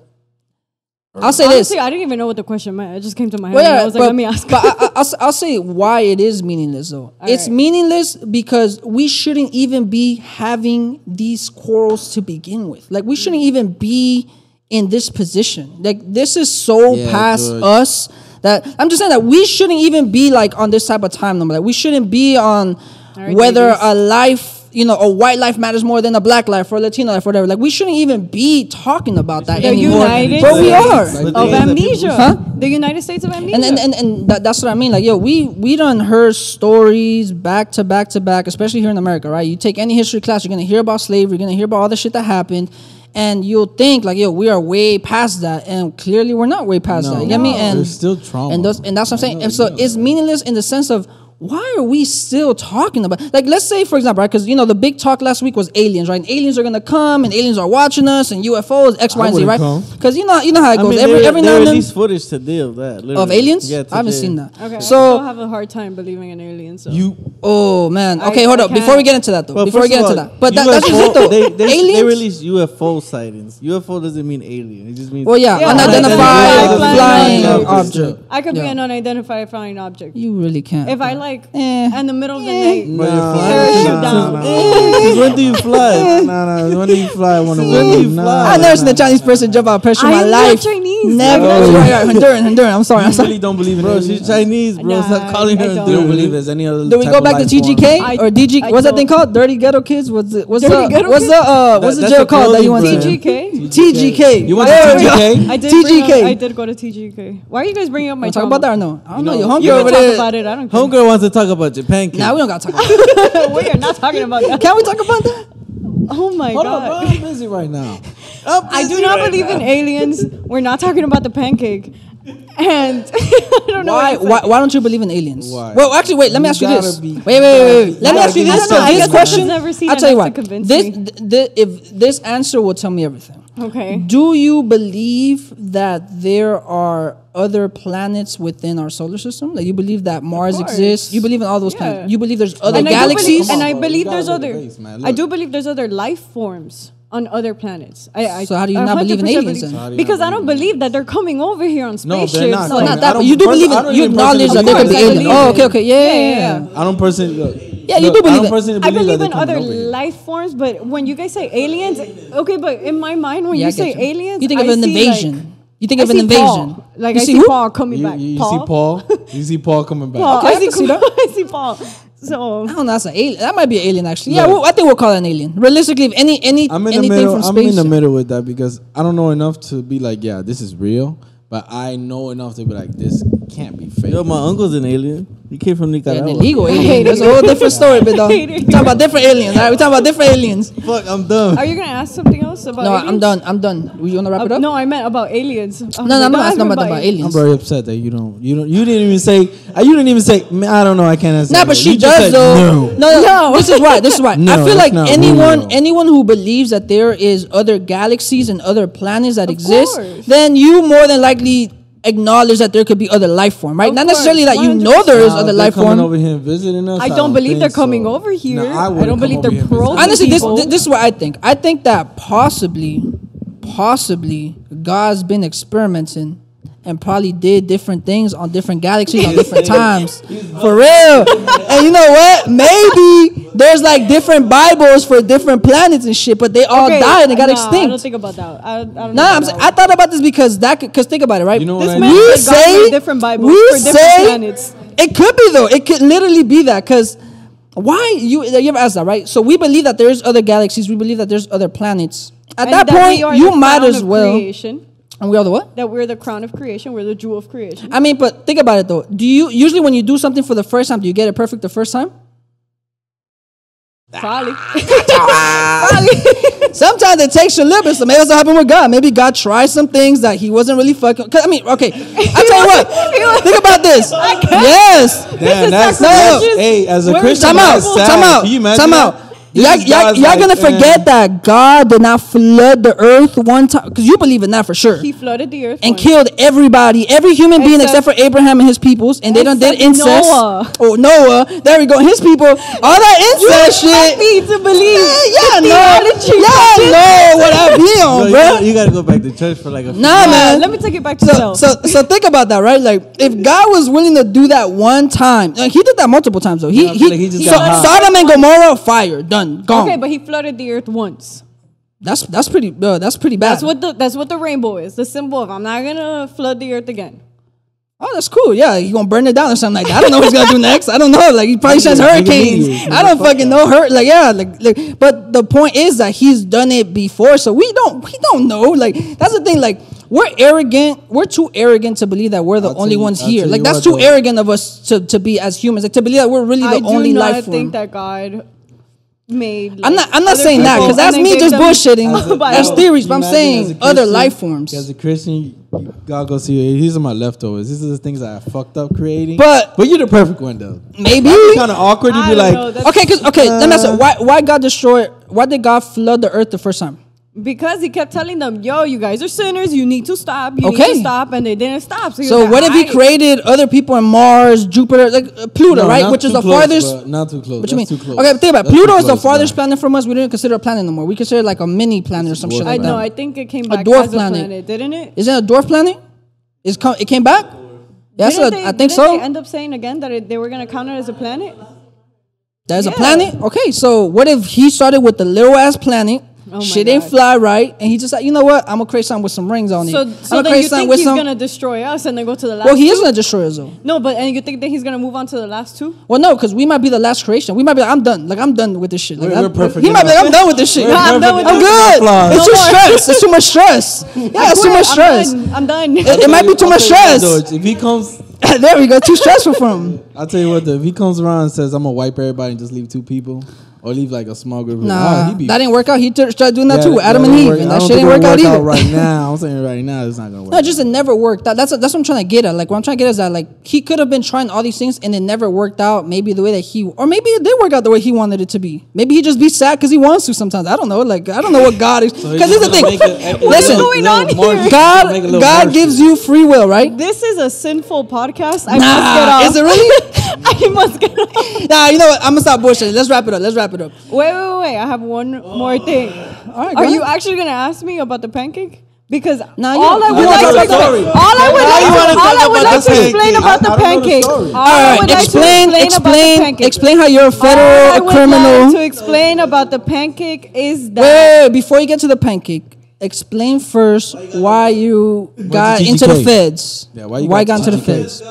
I'll say Honestly, this. I didn't even know what the question meant. It just came to my head. Well, and yeah, I was like, but, let me ask. but I, I, I'll, s- I'll say why it is meaningless though. it's right. meaningless because we shouldn't even be having these quarrels to begin with. Like we shouldn't even be in this position. Like this is so Yeah, past George. us that I'm just saying that we shouldn't even be like on this type of time number. Like we shouldn't be on right, whether ladies. a life. You know, a white life matters more than a black life or a Latino life, or whatever. Like, we shouldn't even be talking about that the anymore. United but we are. Like, of the thing is that people- amnesia. Huh? The United States of amnesia. And and, and, and that, that's what I mean. Like, yo, we we done heard stories back to back to back, especially here in America, right? You take any history class, you're gonna hear about slavery, you're gonna hear about all the shit that happened, and you'll think like, yo, we are way past that, and clearly we're not way past No. that. You get me? And There's still trauma. and those, and that's what I'm saying. know, And so you know it's meaningless in the sense of. Why are we still talking about like let's say for example right because you know the big talk last week was aliens right and aliens are gonna come and aliens are watching us and UFOs X Y and Z right because you know you know how it I goes mean, every they, every they now and then released footage today of that. of aliens Yeah, I haven't today. seen that okay, I so still have a hard time believing in aliens. So. You Oh man. I- Okay, hold I up. Before we get into that though. Well, Before we get of into all, that. But that, that's just it UFO though. They, they, Aliens. they release UFO sightings. UFO doesn't mean alien. It just means. well, yeah, Yeah, unidentified unidentified flying, flying object. I could be an unidentified flying object. You really can't. If I like Eh. in the middle of the Eh. night, But you're parachute flying. down. Since when do you fly? nah, nah. When do you fly? When When do you fly? I've never seen a Chinese person jump out of parachute in I my am not life. Chinese. Never. Oh. Right, right, Honduran, Honduran. I'm sorry. I'm sorry. really don't believe in Bro, she's Chinese, bro. Nah, Stop calling I her. don't. You don't believe there's any other? Do we go back to life? TGK or DG? What's that thing called? Dirty Ghetto Kids. What's the what's Dirty the Ghetto what's the Kids? uh what's the jail called that you clothing went to? TGK. TGK. You went to TGK? I did. TGK. I did go to TGK. Why are you guys bringing up my Wanna talk about that or no? I don't know. know, Your You homegirl can over talk there. about it. I don't care. Homegirl wants to talk about Japan. Nah, we don't gotta talk about that. we are not talking about that. Can we talk about that? Oh my Hold god. up, bro. I'm busy right now. I do not believe in aliens. We're not talking about the pancake. And I don't know Why, what why? Why don't you believe in aliens? Why? Well, actually, wait. Let me You ask you gotta this. be- wait, wait, wait, wait. wait. Let me ask you give this. me something. This I question. I've never seen I'll tell you enough what. convince This, th- th- if this answer will tell me everything. Okay. Do you believe that there are other planets within our solar system? Like you believe that Mars exists? You believe in all those Yeah. planets? You believe there's other And I galaxies? believe, and I believe there's other. look base. I do believe there's other life forms on other planets. I, I, So how do you I not believe in aliens believe- then? So how do you Because I don't believe believe that they're coming over here on spaceships. No, spaceships. they're not. no, not that. But you do pers- believe I in. don't You acknowledge that personally there could be believe in aliens. Oh, okay, okay, yeah, Yeah, yeah, yeah, yeah. yeah. I don't personally. Look, Yeah, you look, do believe I don't it. personally I believe, believe that in other coming over here. life forms, but when you guys say aliens, okay, but in my mind, when Yeah, you say you. aliens, You think of I an invasion. Like, You think I of an invasion. Paul. Like You I see see? Paul coming You, back. you, you Paul. see Paul. You see Paul coming back. Paul. Okay, I I see see Paul. I see Paul. So I don't know. That's an alien. That might be an alien, actually. Yeah, Look. well, I think we'll call it an alien. Realistically, if any, any, I'm in the anything middle. from I'm in the middle with that because I don't know enough to be like, yeah, this is real. But I know enough to be like, this can't be fake. Yo, my uncle's an alien. He came from Yeah, Nicaragua. an illegal alien. it. That's a whole different story, but uh, though. We're talking about different aliens. All right, we're talking about different aliens. Fuck, I'm dumb. are you gonna ask something else about? No, aliens? I'm done. I'm done. You want to wrap it Uh, up? no, I meant about aliens. I was no, like, no, I'm don't not asking me about, about I'm aliens. very upset that you don't. You don't. You didn't even say. uh, You didn't even say. "Man, I don't know. I can't answer. Nah, that." but she You just does said though. No. no, no, No. This is why. This is why. No, I feel that's like not anyone, real. anyone who believes that there is other galaxies and other planets that Of exist, course. then you more than likely acknowledge that there could be other life form, right? Of Not course, necessarily that you know there is Now, other life form. over here visiting us. I don't believe they're think so. coming over here. No, I wouldn't don't believe they're here pro- visit. Honestly, this this is what I think. I think that possibly, possibly God's been experimenting and probably did different things on different galaxies on different times. For real. And you know what? Maybe there's like different Bibles for different planets and shit, but they all Okay, died and got nah, I don't extinct. think about that. I, I don't Nah, about I'm, that saying- I thought about this because that because think about it, right? You know This what man we say different Bibles we for different say planets. it could be though. It could literally be that because why you you ever asked that right? So we believe that there's other galaxies. We believe that there's other planets. At And that, we point, you might as well. Creation, And we are the what? that we're the crown of creation. We're the jewel of creation. I mean, but think about it though. Do you usually when you do something for the first time, do you get it perfect the first time? Probably. Ah. Sometimes it takes a little bit. So maybe that's what happened with God. Maybe God tried some things that He wasn't really fucking. Cause I mean, okay, I tell you what. think about this. Yes. Damn, that's, No. that's hey, as a Where is Christian, Time out. that's. Time out. Can you imagine Time that? out. This Y'all, y'all, y'all like, gonna forget man, that God did not flood the earth one time because you believe in that for sure. he flooded the earth and once. killed everybody, every human being except Except- for Abraham and his peoples, and they done did Except incest. Noah. Oh Noah, there we go. His people, all that incest shit. me to believe. Yeah, the yeah, theology. no, yeah, no, what I be on, you, bro. gotta, you gotta go back to church for like a few Nah, Yeah, man. let me take it back to So, self. so, so think about that, right? Like, if God was willing to do that one time, like, he did that multiple times though. He, Yeah, I he, like he just so, got high. Sodom and Gomorrah, fire, done, gone. okay, but he flooded the earth once. that's that's pretty, uh, that's pretty bad. That's what the that's what the rainbow is. The symbol of I'm not gonna flood the earth again. Oh, that's cool. Yeah, you gonna burn it down or something like that. I don't know what he's gonna do next. I don't know. Like he probably sends hurricanes. I don't fucking know. Hurt like yeah. Like, like but the point is that he's done it before, so we don't we don't know. Like that's the thing. Like we're arrogant. We're too arrogant to believe that we're the I'll only you- ones I'll here. Like that's what, too though. arrogant of us to, to be as humans. Like to believe that we're really the I do only not life form. think that God made. I'm not. I'm not saying that because that's me just bullshitting. A- That's Bible. theories. But I'm saying a other life forms. As a Christian, God go see you. These are my leftovers. These are the things that I fucked up creating. But- but you're the perfect one though. Maybe. Kind of awkward. You'd be like, know, Okay, cause okay, let me ask you, Uh, why why God destroyed why did God flood the earth the first time? Because he kept telling them, "Yo, you guys are sinners. You need to stop. You need to stop," and they didn't stop. So, So like, what if he created other people in Mars, Jupiter, like uh, Pluto, No, right? Which is the close, farthest. bro. Not too close. What you mean? Too close. Okay, think about it. That's Pluto is the farthest bro. planet from us. We don't consider a planet no more. We consider it like a mini planet or some shit dwarf like I know. that. I think it came A back dwarf as planet. a planet, didn't it? Isn't it a dwarf planet? Is come it came back? Yes, Didn't I think didn't so. They end up saying again that it, they were gonna count it as a planet. There's a planet. Okay, so what if he started with the little ass planet? Oh my shit didn't fly right, and he just like, you know what? I'm gonna create something with some rings on it. So, I'm so then create you think he's some. gonna destroy us and then go to the last? well, he two? is gonna destroy us though. No, but and you think that he's gonna move on to the last two? Well, no, because we might be the last creation. We might be like, I'm done. Like, I'm done with this shit. Like, We're- I'm, we're perfect He might be like, I'm done with this shit. We're I'm, done with I'm good. Flaws. It's No too more. stress. It's too much stress. Yeah, it's too much stress. I'm stress. done. I'm done. It, it might be too much stress. If he comes, there we go. Too stressful for him. I'll tell you what. Though, if he comes around and says, "I'm gonna wipe everybody and just leave two people," or leave like a small group. Nah, Ah, he be- that didn't work out. He t- tried doing that Yeah, too Adam that and Eve, work- and that don't shit didn't work out either. right now. I'm saying right now it's not gonna work. No, just it never worked out. That's that's what I'm trying to get at. Like what I'm trying to get at is that like he could have been trying all these things and it never worked out. Maybe the way that he, or maybe it did work out the way he wanted it to be. Maybe he just be sad because he wants to sometimes. I don't know. Like I don't know what God is. Because here's the thing. Listen, going on here? God God gives you free will, right? This is a sinful podcast. I Nah, must get off. is it really? I must get off. Nah, you know what? I'm gonna stop bullshitting. Let's wrap it up. Let's wrap it up. Wait, wait, wait. I have one more thing. All right, go Are you ahead. actually gonna ask me about the pancake? Because Nah, all you- I you would wanna like tell to the explain, story. all I would Now like you to, wanna all talk I would about like the to explain pancake. about the I- I don't know the pancake. story. All All I right, would like to explain, explain about the explain, pancake. explain how you're a All I federal would criminal. like to explain about the pancake is that Wait, wait, before you get to the pancake, explain first why you got into the TGK? feds. Yeah, why you why got got into the TGK? feds?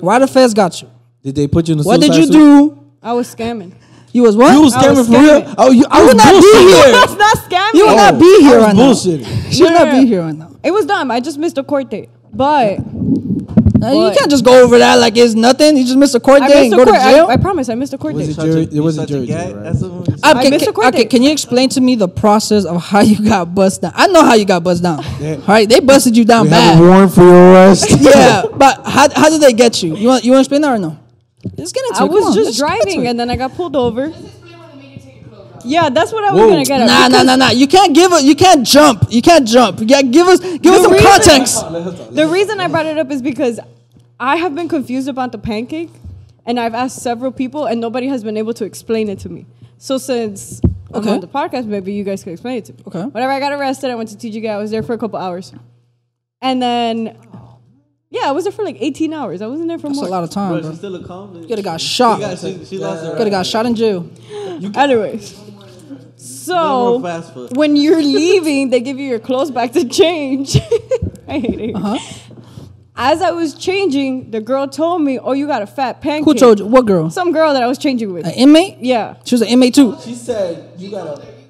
Why the feds got you? Did they put you in the What did you suit? do? I was scamming. You was what? You was I was scamming for real? Oh, you, I You was would not be bullshitting. here. That's not scamming. You would not be here I right was now. bullshitting. You would not be here right now. It was dumb. I just missed a court date. But Now, you What? can't just go over that like it's nothing. You just missed a court I date missed and a go to court. jail. I, I promise. I missed a court Was date. it jury? It was a jury, guy. right? That's what we Uh, I can, missed a can- court okay, date. can you explain to me the process of how you got bust down? I know how you got bust down. Yeah. All right, they busted you down We bad. have a warrant for your arrest. yeah, but how, how did they get you? You want you want to explain that or no? Let's get into I it. Was on, just let's get into driving and then I got pulled over. Explain when they made you take your clothes off. Yeah, that's what I was Whoa. gonna get at. Nah, nah, because nah, nah. You can't give it. You can't jump. You can't jump. You gotta give us give us The some reason- context. The reason I brought it up is because I have been confused about the pancake, and I've asked several people, and nobody has been able to explain it to me. So since I'm on the podcast, maybe you guys can explain it to me. Okay. Whenever I got arrested, I went to TGK. I was there for a couple hours, and then yeah, I was there for like 18 hours. I wasn't there for That's more. a lot of time, Bro, bro. she's still a calm. Could have got shot. She, got, she, she lost her. Could have got shot in jail. Anyways, so more fast when you're leaving, they give you your clothes back to change. I hate it. Uh-huh. As I was changing, the girl told me, "Oh, you got a fat pancake." Who told you? What girl? Some girl that I was changing with. An inmate? Yeah. She was an inmate too. She said you got a.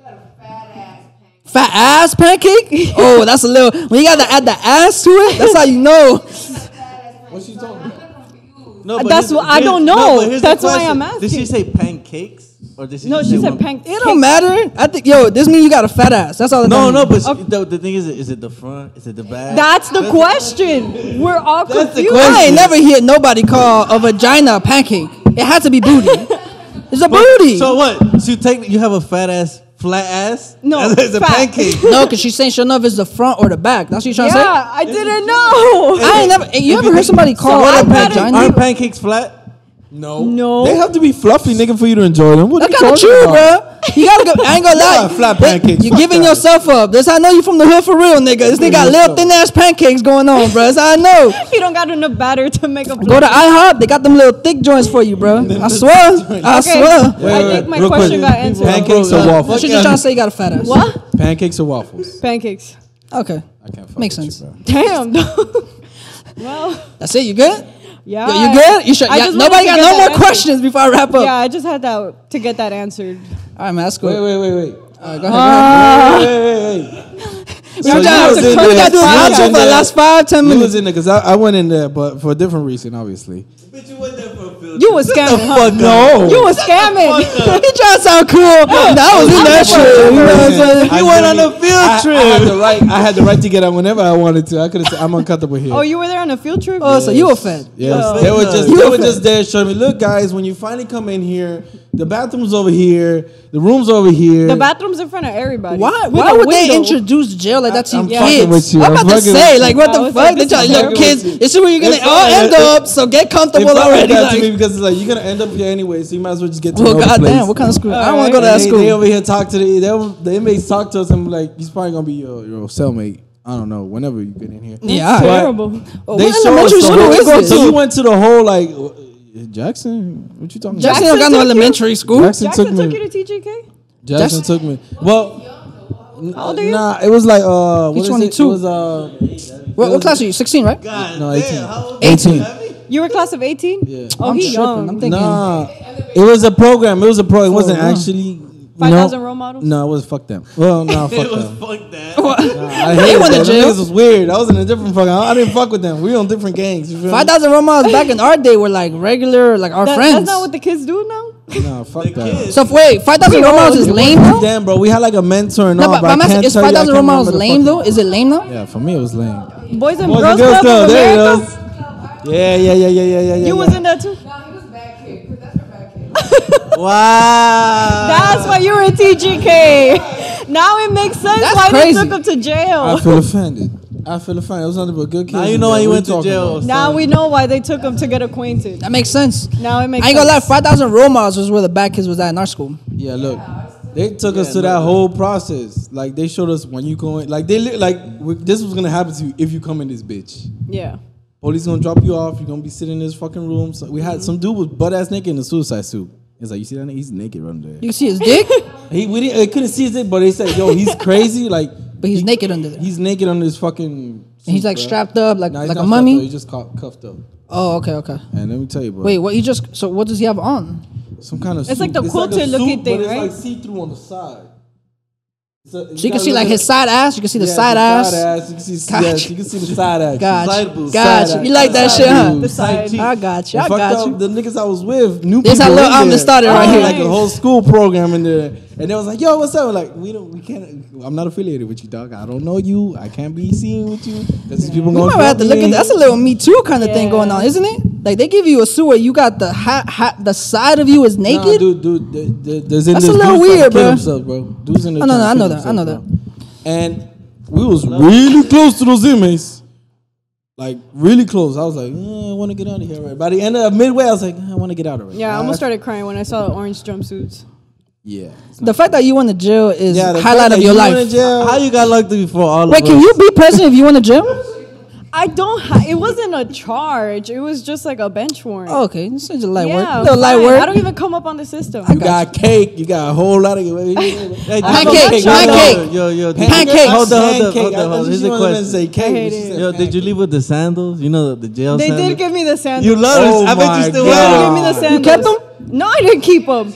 Fat ass pancake? Oh, that's a little. When you gotta add the ass to it, that's how you know. What's she talking about? No, but that's what- I don't know. but here's the That's why. I'm asking. Did she say pancakes or did she? No, she said one- pancake. It don't matter. I think yo, this means you got a fat ass. That's all. That No, means. no, but Okay. the, the thing is, is it the front? Is it the back? That's the question. We're all That's confused. question. I ain't never hear nobody call a vagina a pancake. It had to be booty. It's a booty. So what? So you take you have a fat ass, flat ass. No, it's a fat. pancake. no, because she's saying she'll know if it's the front or the back. That's what you trying Yeah, to say. Yeah, I didn't know. I ain't never. You ever heard somebody call So it a I gotta- Aren't pancakes flat? No. No. They have to be fluffy, nigga, for you to enjoy them. What That are you kind of talking true, about? bro. You gotta go. I ain't gonna lie. flat pancakes. You Fuck giving yourself up. That's how I know you from the hood for real, nigga. This nigga got little thin ass pancakes going on, bro. That's how I know. you don't got enough batter to make a Go to IHOP. They got them little thick joints for you, bro. I swear. I Okay. swear. I Wait, wait, think my real question quick. got answered. Pancakes or waffles? What you just trying to say? You got a fat ass. What? Pancakes or waffles? Pancakes. Okay. I can't Makes sense. You, bro. Damn. well, That's it. You good? Yeah. Yo, you good? You should. I Yeah, just nobody wanted got no more that answered. questions before I wrap up. Yeah, I just had that to get that answered. All right, man. That's cool. Wait, wait, wait, wait. All right, go ahead. Ah. Wait, wait, wait, wait. We So gotta- you was in we there- gotta do an you was outro in for the there- last five, ten You minutes. was in there because I, I went in there, but for a different reason, obviously. Bitch, you went You was scamming, huh? No. You were scamming. he trying to sound cool. I was in that shit. You know what I'm saying? I You went on a field I, trip. I had the right. I had the right to get out whenever I wanted to. I could have said I'm uncomfortable here. Oh, you were there on a field trip? Oh, so you a fed? Yes, Oh. they were just You they a were just there showing me. Look, guys, when you finally come in here, the bathroom's over here, the room's over here. The bathroom's in front of everybody. Why? With Why a would they window. introduce jail like that to I'm you fucking kids? with you. I'm I'm about to say, like, what the fuck? like, They this tell is kids, this is where you're gonna all end up. So get comfortable felt like already. That to me Like, because it's like you're gonna end up here anyway, so you might as well just get to well, know the place. goddamn, what kind of school? I don't want to go to that they, school. They over here talk to the they, the inmates talk to us and be like, he's probably gonna be your your cellmate. I don't know. Whenever you get in here, yeah, all right. Terrible. Oh, they what show elementary us the school whole- is this? So you went to the whole like uh, Jackson. What you talking Jackson about? don't got no took you? elementary school. Jackson, Jackson took took me. you to TJK. Jackson took me. Well, n- old are you? nah, it was like uh, what He's is it? It was uh, What, what class are you? 16, right? God No, damn, 18. how old 18. Is that? You were class of 18? Yeah. Oh, I'm he tripping. young. I'm thinking. nah, it was a program. It was a program. It wasn't Oh, wow. actually. 5,000 no, role models? No, it was fuck them. Well, no, fuck them. It was them. fuck that. I They hate went to them. Them jail. niggas was weird. I was in a different fucking. I didn't fuck with them. We on different gangs. You feel me? 5,000 Romas back in our day were like regular, like our That- friends. That's not what the kids do now? Nah, fuck that. So wait, five thousand role models is lame though. Damn, bro, we had like a mentor and No, all, but, but, but I I'm asking, can't is tell you, five I thousand can't romance remember the lame though? Is it lame though? Yeah, for me it was lame. Boys and Boys Girls, and Girls Club, Club, of there it America. Is. Yeah, yeah, yeah, yeah, yeah, yeah. You yeah. was in there too. No, he was bad kid, because that's her bad kid. Wow. That's why you were a TGK. Now it makes sense That's why crazy. they took him to jail. I feel offended. I feel offended. It was nothing but good kids. Now you in know why he went to jail. about? Now we know why they took him to get acquainted. That makes sense. Now it makes I ain't gonna lie, sense. five thousand role models was where the bad kids was at in our school. Yeah, look, they took us to that whole process. Like they showed us when you go in. Like they li- like this was gonna happen to you if you come in this bitch. Yeah. Police gonna drop you off. You're gonna be sitting in this fucking room. So we had some dude with butt ass naked in a suicide suit. He's like, you see that? nigga? He's naked right there. You can see his dick, He we didn't, I couldn't see his dick, but they said, yo, he's crazy. Like but he's naked under there. he's naked under his fucking. And he's suit, like strapped up like Nah, he's like not a strapped mummy. He's just caught, cuffed up. Oh, okay, okay. And let me tell you, bro. Wait, what? He just so what does he have on? some kind of. It's like the quilted looking suit, thing, but right? It's like see through on the side. It's So you can see like his side ass. You can see the Yeah, side ass. Side ass. You can see. Gotcha. Yes, you can see the side ass. Gotcha. Side boots. Gotcha. Side You like that Side shit, huh? The side. I got you. I And fucked got up, you. The niggas I was with knew This people how Lil in Alvin there. started right here. Like a whole school program in there, and they was like, "Yo, what's up?" We're like, we don't, we can't. I'm not affiliated with you, dog. I don't know you. I can't be seen with you because these people We gonna. might have to look at in that's a little Me Too kind of thing going on, isn't it? Like they give you a suit where you got the hat, hat, the side of you is Nah, naked. dude, dude, the, the, there's in That's this a little dudes trying weird, bro. Themselves, bro. Dudes in there I know trying that, I know kill that, I know themselves, bro. And we was really close to those inmates. Like really close. I was like, "Uh, I want to get out of here. Right. By the end of midway, I was like, I want to get out of here. Yeah, I almost started crying when I saw the orange jumpsuits. Yeah. the fact that you went to jail is Yeah, highlight of your you life. jail- How you got locked up before all Wait, of can us? you be president if you went to jail? I don't. Ha- it wasn't a charge. It was just like a bench warrant. Oh, okay, this is a light yeah, work. Little light fine. work. I don't even come up on the system. You got cake. You got a whole lot of. Hey, Pancake, yo, pancake. Yo, yo, did- Pancake. Hold on, hold on, Pancake. hold I on. Here's a question. say cake, I but hate it. said Yo, did you leave with the sandals? You know the jail sandals? Oh they sandals. did give me the sandals. You love Oh it. I bet you still They wear did it. give me the sandals. You kept them? No, I didn't keep them.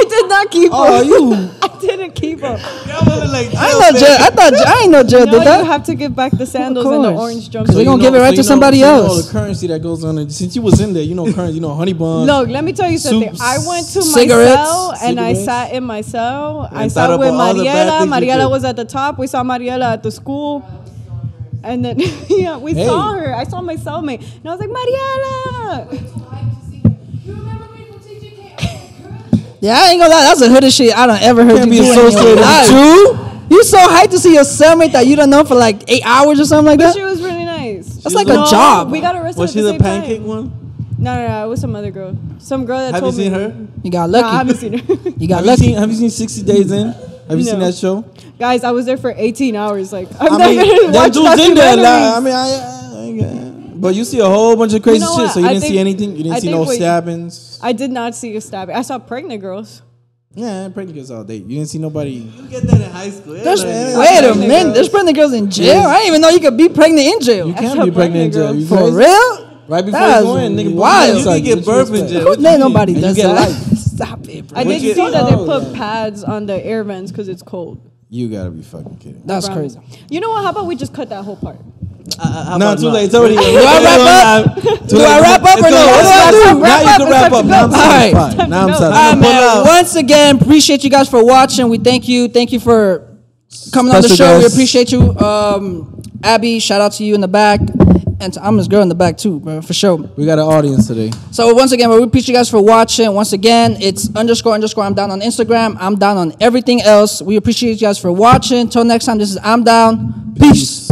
I did not keep them. Oh, you. I didn't keep them. I ain't know jail. I thought I ain't know jail No, did you have to give back the sandals and the course. orange Cause they jumpsuit. gonna give it right to somebody so You know the currency that goes on. it. Since you was in there, you know currency. You know honey bun. Look, let me tell you something. Soups, I went to my cigarettes, cell and I sat in my cell. I And sat with about all Mariela. Mariela was at the top. We saw Mariela at the school. And then yeah, we Hey. saw her. I saw my cellmate. And I was like, Mariela. Yeah, I ain't gonna lie. That's a hood of shit I don't ever heard Can't you be do in your associated life. with you. You so hyped to see your cellmate that you don't know for like eight hours or something like But that. she was really nice. That's like No, a job. We got arrested Was at she the the same pancake time. one? No, no, no. It was some other girl. Some girl that Have you told seen me. her? You got No, I haven't lucky. seen her. You got Have you lucky. seen Have you seen Sixty Days In? Have you seen that show? Guys, I was there for 18 hours. Like, I'm I not mean, gonna them watch dudes in there. Like, I mean, I, I, I, but you see a whole bunch of crazy You know shit. So you I didn't see anything. You didn't see no stabbings. I did not see a stabbing. I saw pregnant girls. Yeah, pregnant girls all day. You didn't see nobody. You get that in high school. There's, Yeah, wait a minute. girls. There's pregnant girls in jail. I didn't even know you could be pregnant in jail. You can't be pregnant in jail. For real? Right before That's you go in, nigga. wild. You can get birth in jail. Who What you ain't nobody And you does get that. life. Stop it, bro. I did you- see that they Oh, put yeah. pads on the air vents because it's cold. You gotta be fucking kidding. That's crazy. You know what? How about we just cut that whole part? No, too late. It's already. Do I wrap up? Do I wrap up or no? What do I do? Now you can wrap up. Now I'm All right. satisfied. Now I'm satisfied. man. Once again, appreciate you guys for watching. We thank you. Thank you for coming on the show. We appreciate you. Um, Abby, shout out to you in the back. And to, I'm this girl in the back too, bro, for sure. We got an audience today. So once again, we appreciate you guys for watching. Once again, it's underscore underscore. I'm down on Instagram. I'm down on everything else. We appreciate you guys for watching. Till next time, this is I'm down. Peace.